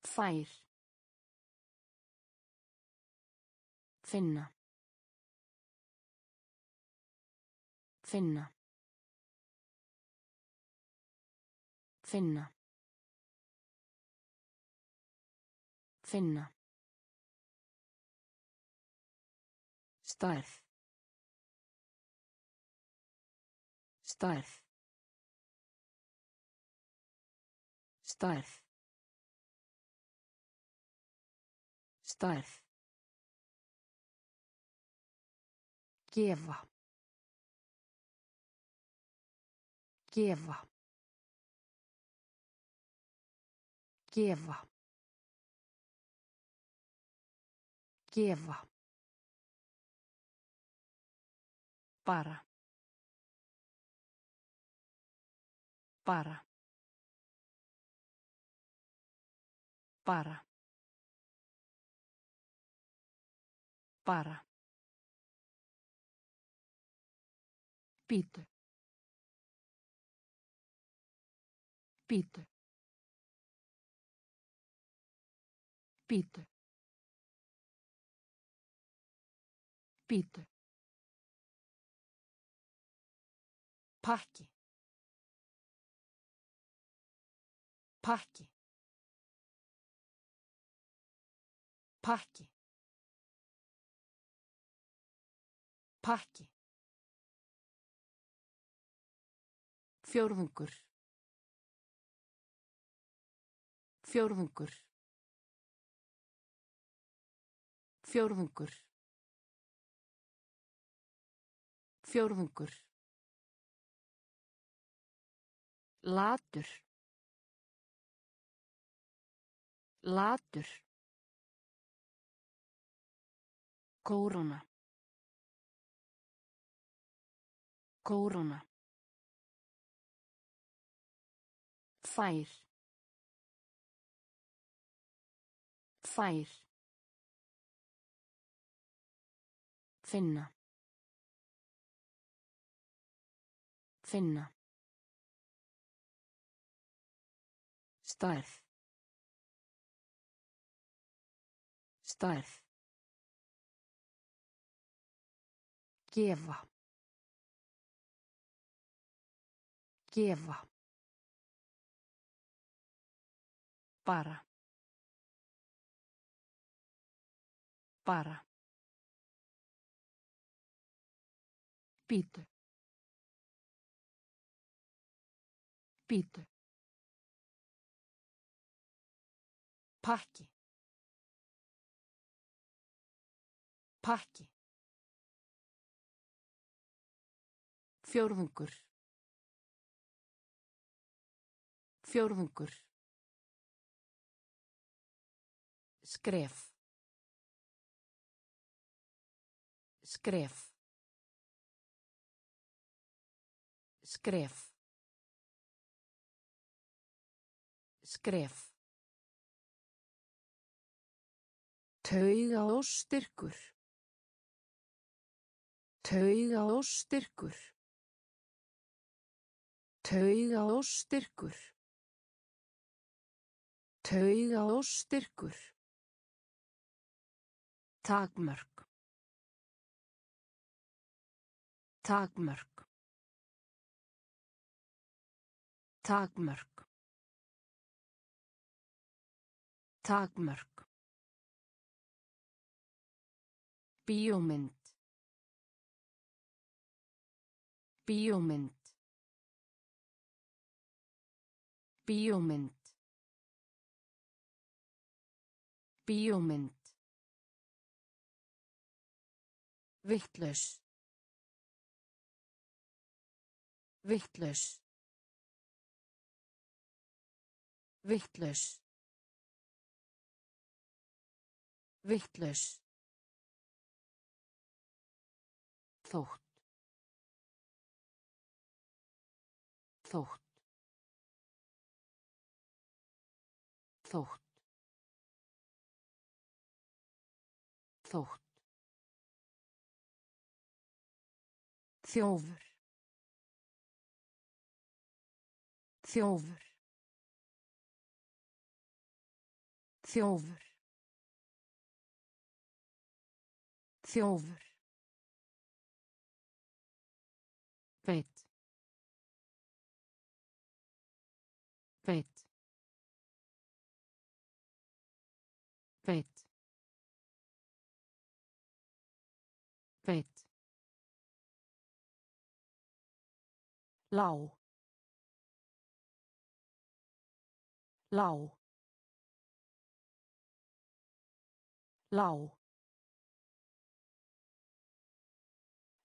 Fær. Finna. Finna. Finna. Finna. Stærð. Stærð. Stærð. Stærð. Gefa. Gefa. Gefa. Gefa. Bara. Bara. Bara. Bara. Bítu. Bítu. Bítu. Bítu. Pakki. Pakki. Pakki. Pakki. Fjórðungur. Fjórðungur. Fjórðungur. Fjórðungur. Latur. Latur. Kóróna. Kóróna. Fær. Fær. Finna. Finna. Stærð. Stærð. Gefa. Gefa. Bara. Bara. Bítu. Bítu. Pakki. Pakki. Fjórðungur. Fjórðungur. Skref. Skref. Skref. Skref. Tauga og styrkur. Tauga og styrkur. Tauga og styrkur. Tauga og styrkur. Takmörk. Takmörk. Takmörk. Takmörk. Bíómynd. Bíómynd. Bíómynd. Bíómynd. Vittlaus. Vittlaus. Vittlaus. Vittlaus. Þótt. Þótt. Þótt. Þótt. Þjófur. Þjófur. Þjófur. Þjófur. Beit. Beit. Beit. Beit. Lá. Lá. Lá.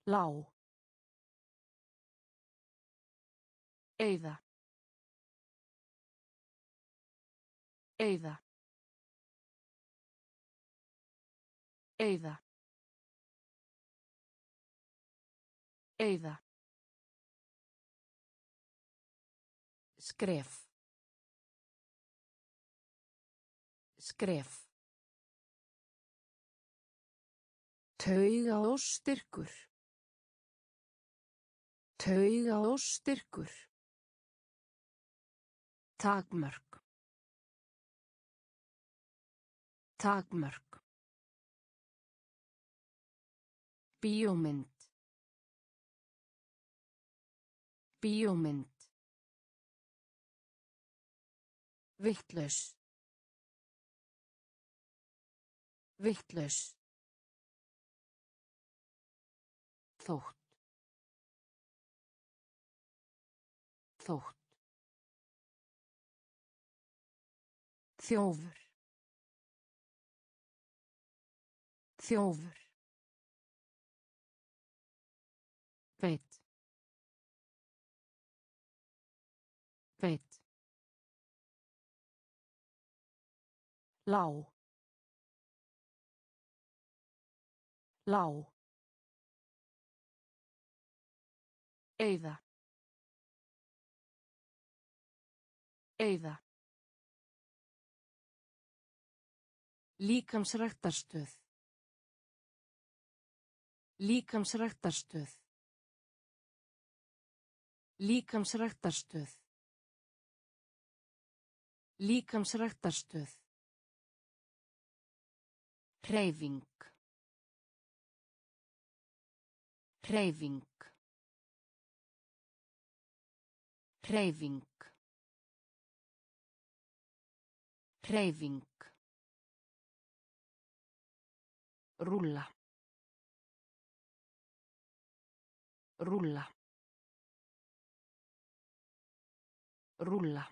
Lá. Eyða. Eyða. Eyða. Eyða. Skref. Skref. Tauga og styrkur. Tauga og styrkur. Takmörk. Takmörk. Bíómynd. Bíómynd. Vittlaus. Vittlaus. Þótt. Þótt. Þjófur. Þjófur. Beit. Beit. Lá. Lá. Eyða. Eyða. Líkamsræktarstöð. Líkamsræktarstöð. Líkamsræktarstöð. Líkamsræktarstöð. Hreyfing. Hreyfing. Hreyfing. Hreyfing. Rúlla. Rúlla. Rúlla.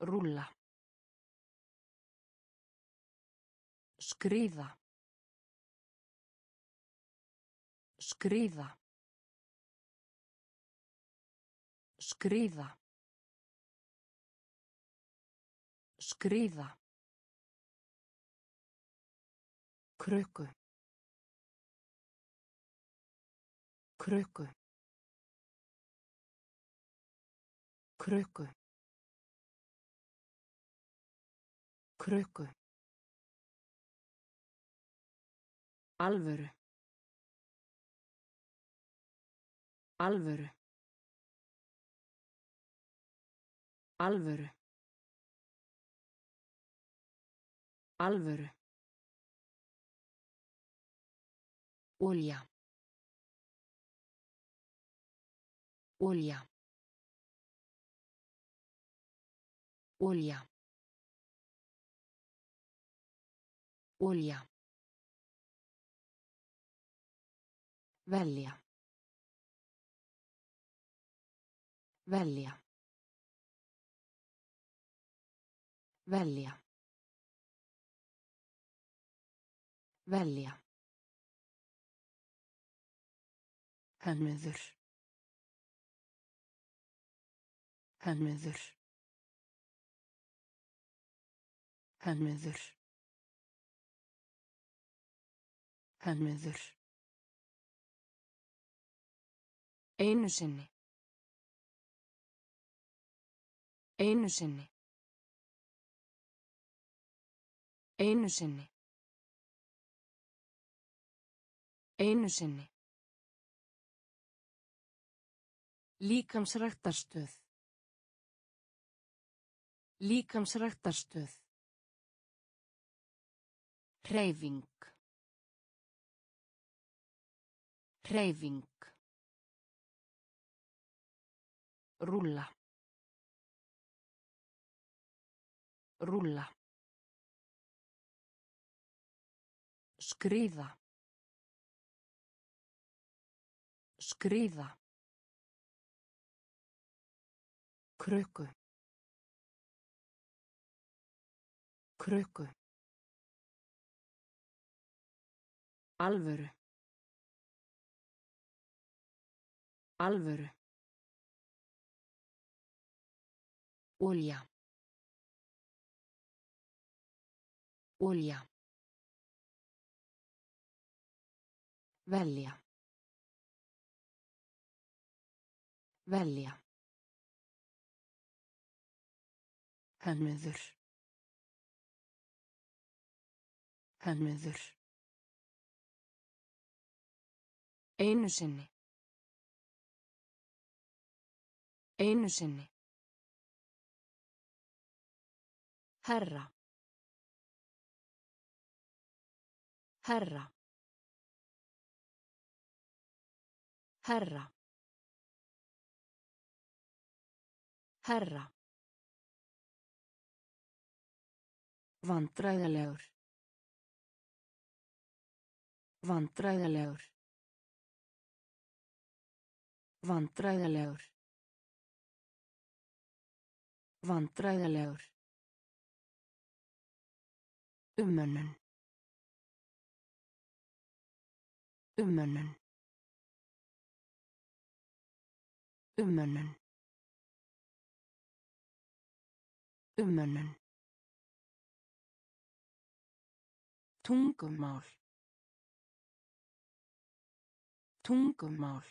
Rúlla. Skriða. Skriða. Skriða. Skriða. Krukku. Krukku. Krukku. Krukku. Alvöru. Alvöru. Alvöru. Alvöru. Olja. Olja. Olja. Olja. Välja. Välja. Välja. Välja. Hönnuður. Hönnuður. Hönnuður. Hönnuður. Einu sinni. Einu sinni. Einu sinni. Einu sinni. Líkamsræktarstöð. Líkamsræktarstöð. Hreyfing. Hreyfing. Rúlla. Rúlla. Skriða. Skriða. Krukku. Krukku. Alvöru. Alvöru. Olja. Olja. Velja. Velja. Hönnuður. Hönnuður. Einu sinni. Einu sinni. Herra. Herra. Herra. Herra. Vandræðalegur. Vandræðalegur. Vandræðalegur. Vandræðalegur. Umönnun. Umönnun. Umönnun. Umönnun. Tungumál. Tungumál.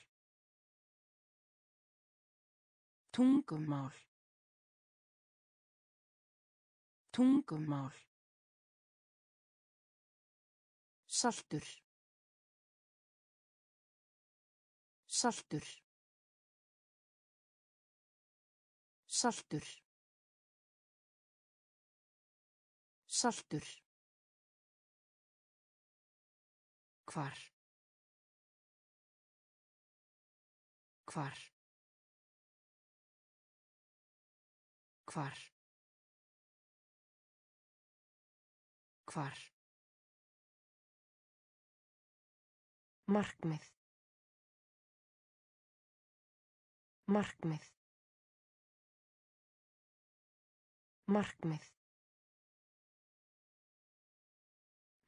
Tungumál. Tungumál. Saltur. Saltur. Saltur. Saltur. Hvar. Hvar. Hvar. Hvar. Markmið. Markmið. Markmið.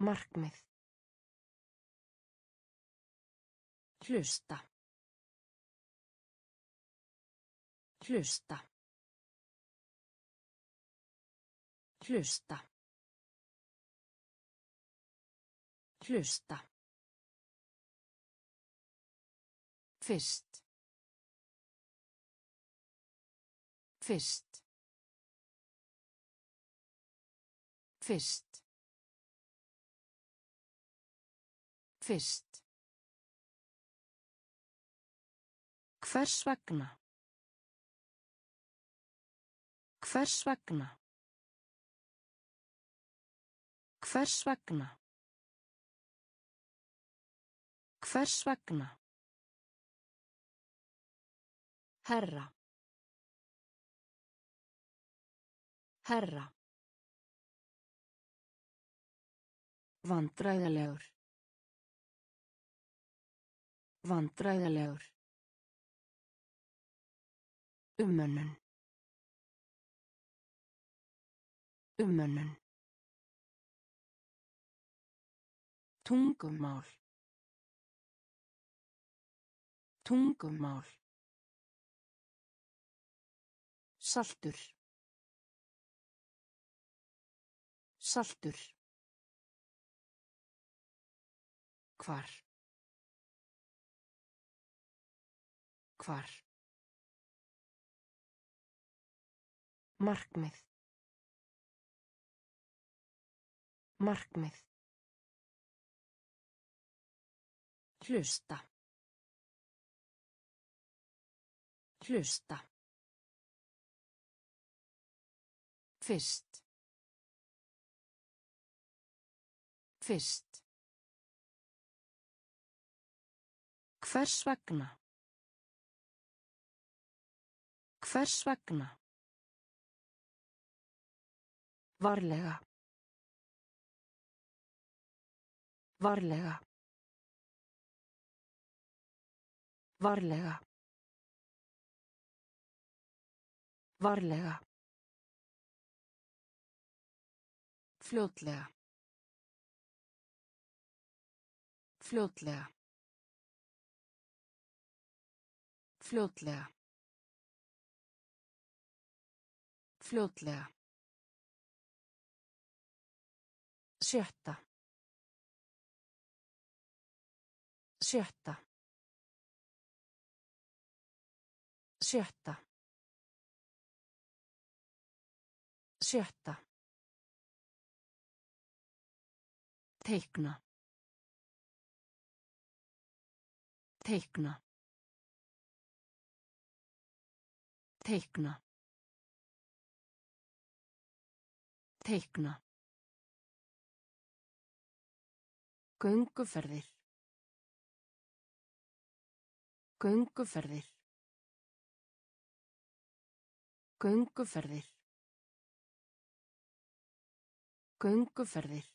Markmið. Hlusta. Hlusta. Hlusta. Hlusta. Fyrst. Fyrst. Fyrst. Fyrst. Hvers vegna? Hvers vegna? Hvers vegna? Hvers vegna? Herra. Herra. Vandræðalegur. Vandræðalegur. Umönnun. Umönnun. Tungumál. Tungumál. Saltur. Saltur. Hvar. Hvar. Markmið. Markmið. Hlusta. Hlusta. Fyrst. Fyrst. Hvers vegna? Hvers vegna? Varlega. Varlega. Varlega. Varlega. Fljótlega. Fljótlega. Fljótlega. Fljótlega. Sjötta. Sjötta. Sjötta. Sjötta. Teikna. Teikna. Teikna. Teikna. Gönguferðir. Gönguferðir. Gönguferðir. Gönguferðir.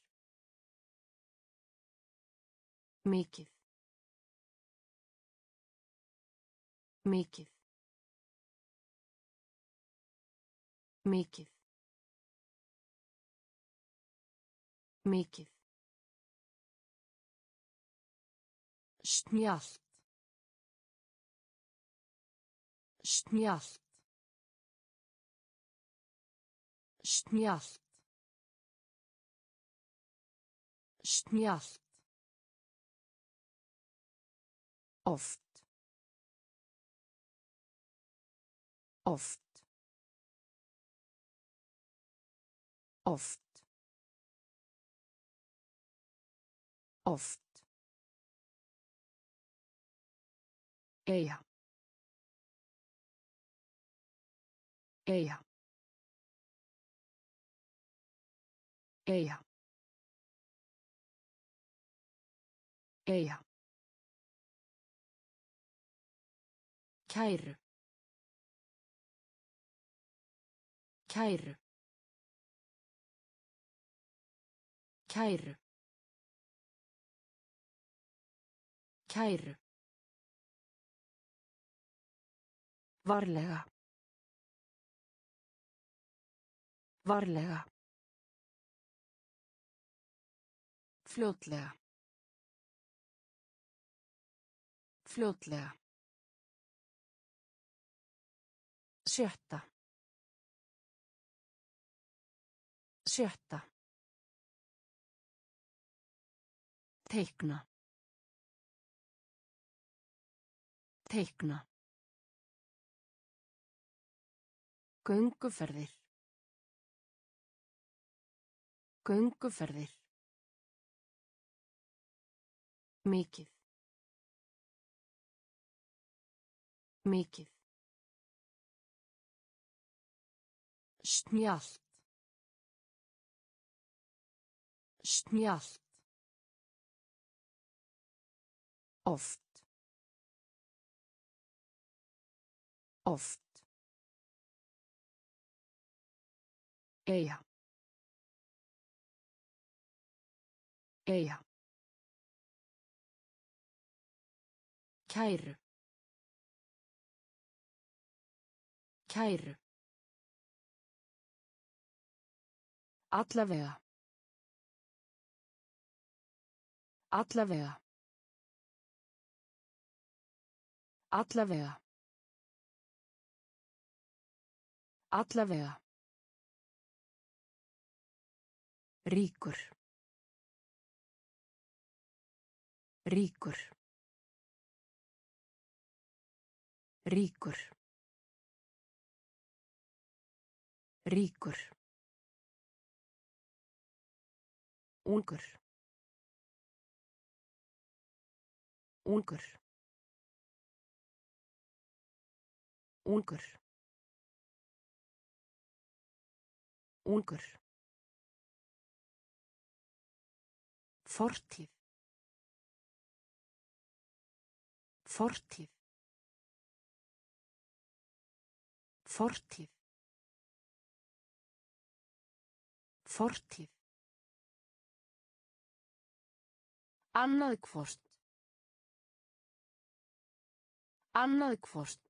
Mikið. Mikið. Mikið. Mikið. Snjallt. Snjallt. Snjallt. Snjallt. Oft. Oft. Oft. Oft. Eyja. Eyja. Eyja. Eyja. Kæru. Kæru. Kæru. Kæru. Varlega. Varlega. Fljótlega. Fljótlega. Sjötta. Sjötta. Teikna. Teikna. Gönguferðir. Gönguferðir. Mikið. Mikið. Snjallt. Snjallt. Oft. Oft. Eyja. Eyja. Kæru. Kæru. Allavega. Allavega. Allavega. Allavega. Ríkur. Ríkur. Ríkur. Ríkur. Ungur. Ungur. Ungur. Ungur. Fortíð. Fortíð. Fortíð. Fortíð. Annað hvort. Annað hvort.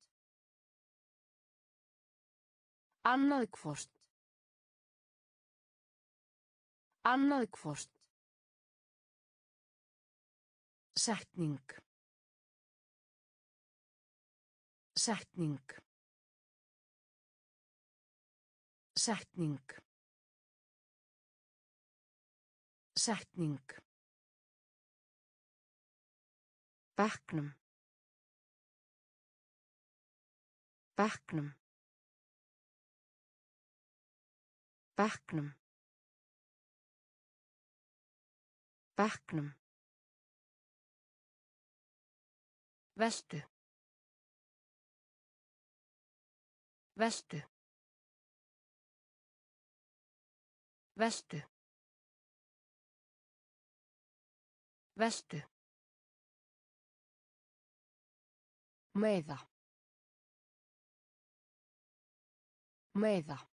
Annað hvort. Annað hvort. Setning. Setning. Setning. Setning. Bekknum. Bekknum. Bekknum. Bekknum. Veltu. Veltu. Veltu. Veltu. Meiða. Meiða.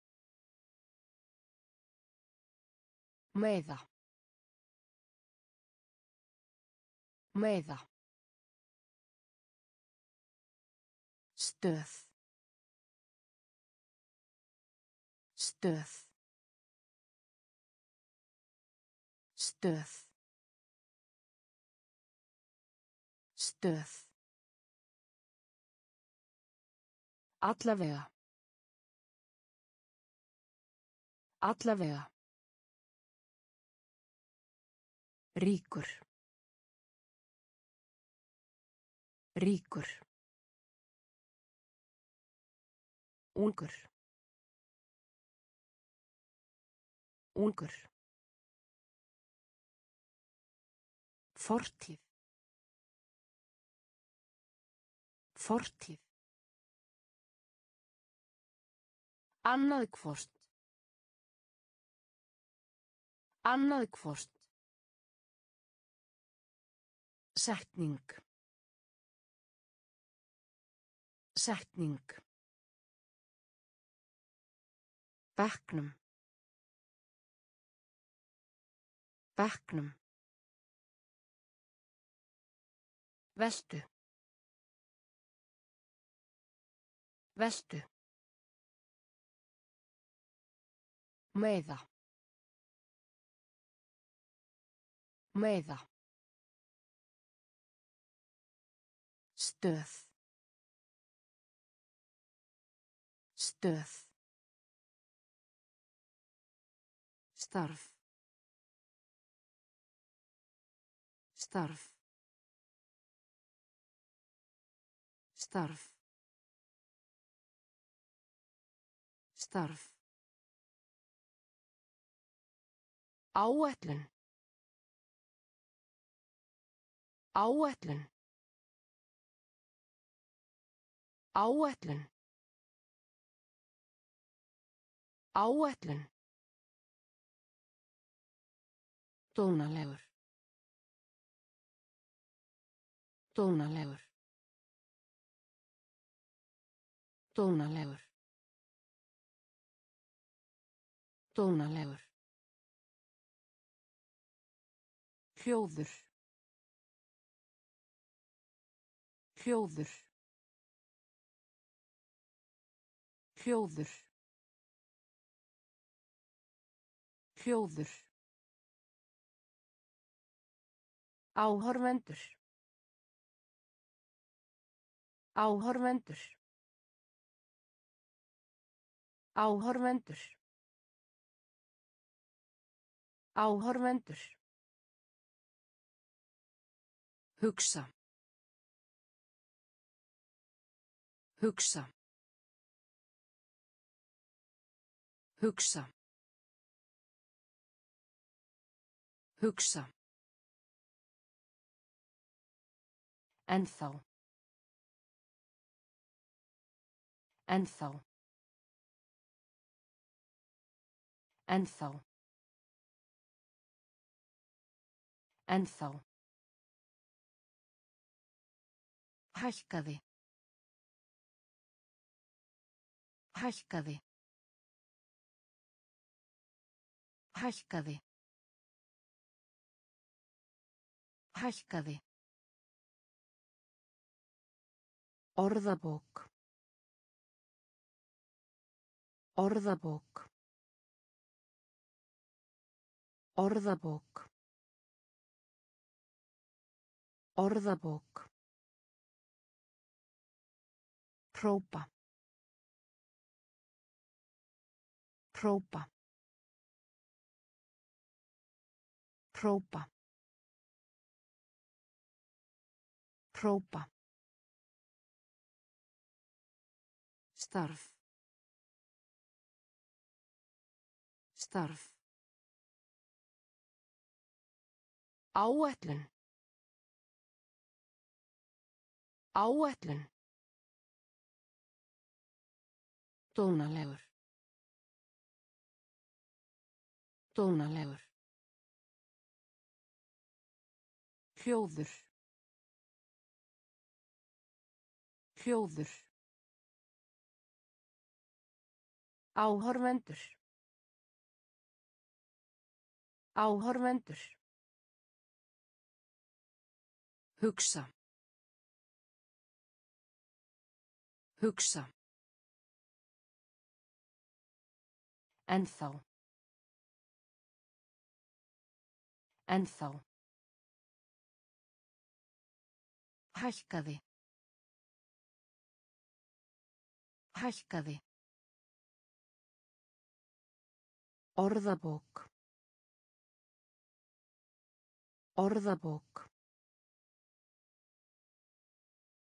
Meiða. Meiða. Stöð. Stöð. Stöð. Stöð. Allavega. Allavega. Ríkur. Ríkur. Ungur. Ungur. Fortíð. Fortíð. Annað hvort. Annað hvort. Setning. Setning. Bekknum. Bekknum. Veltu. Veltu. Meiða. Meiða. Stöð. Stöð. Starf. Starf. Starf. Starf. Áætlun. Áætlun. Áætlun. Áætlun. Dónalegur. Dónalegur. Dónalegur. Dónalegur. Hljóður. Hljóður. Hljóður. Hljóður. Áhorfendur. Áhorfendur. Áhorfendur. Áhorfendur. Hugsa. Hugsa. Hugsa. Hugsa. Ennþá. Ennþá. Ennþá. Ennþá. Hækkaði. Hækkaði. Hækkaði. Hækkaði. Orðabók. Orðabók. Orðabók. Orðabók. Própa. Própa. Própa. Própa. Starf. Starf. Áætlun. Áætlun. Dónalegur. Dónalegur. Hljóður. Hljóður. Áhorvendur. Áhorvendur. Hugsa. Hugsa. Ennþá. Ennþá. Hækkaði. Hækkaði. Orðabók. Orðabók.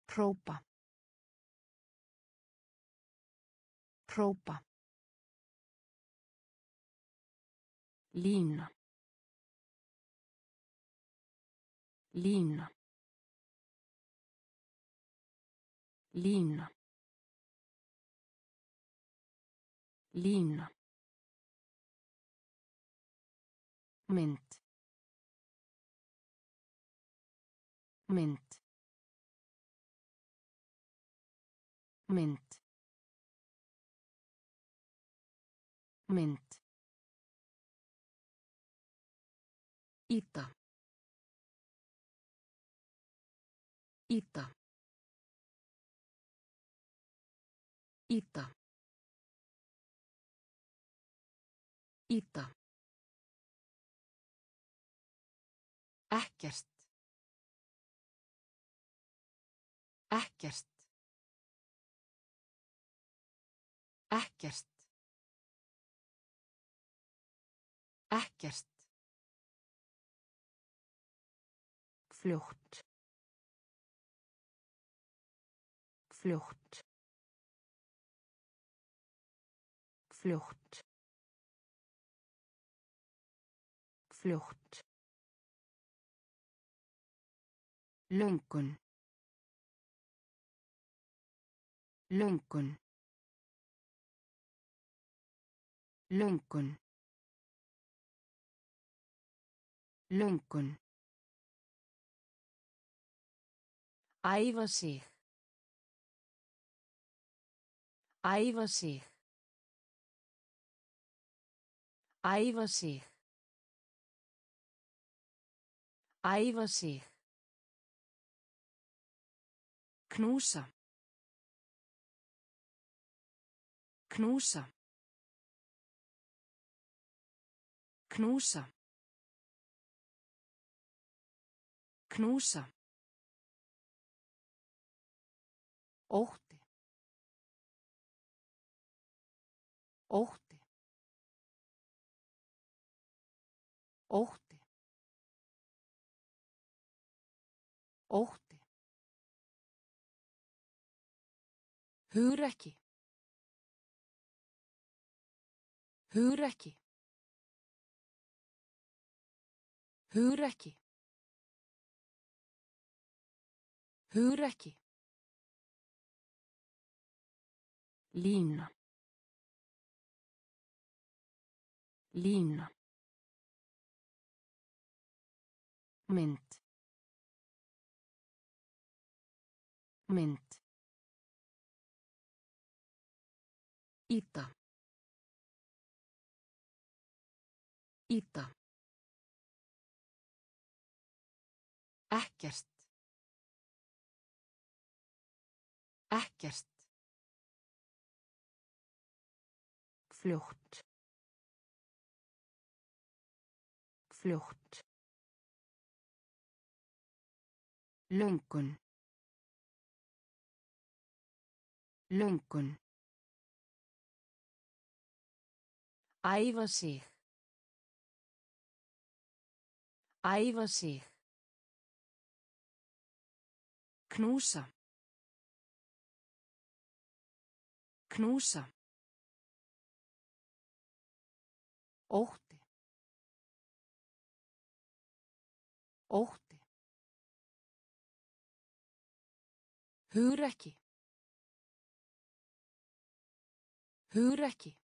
Própa. Própa. Lína. Lína. Lína. Lína. Mynd. Mynd. Mynd. Mynd. Íta. Íta. Íta. Íta. Ekkert. Ekkert. Ekkert. Ekkert. Fljótt. Fljótt. Fljótt. Fljótt. Löngun. Löngun. Löngun. Löngun. Æfa sig. Æfa sig. Æfa sig. Knúsa. Knúsa. Knúsa. Knúsa. Ótti. Ótti. Ótti. Ótti. Hugrekki. Hugrekki. Hugrekki. Hugrekki. Lína. Lína. Mynd. Mynd. Íta. Íta. Ekkert. Ekkert. Fljótt. Fljótt. Löngun. Löngun. Æfa sig. Æfa sig. Knúsa. Knúsa. Ótti. Ótti. Hugrekki. Hugrekki.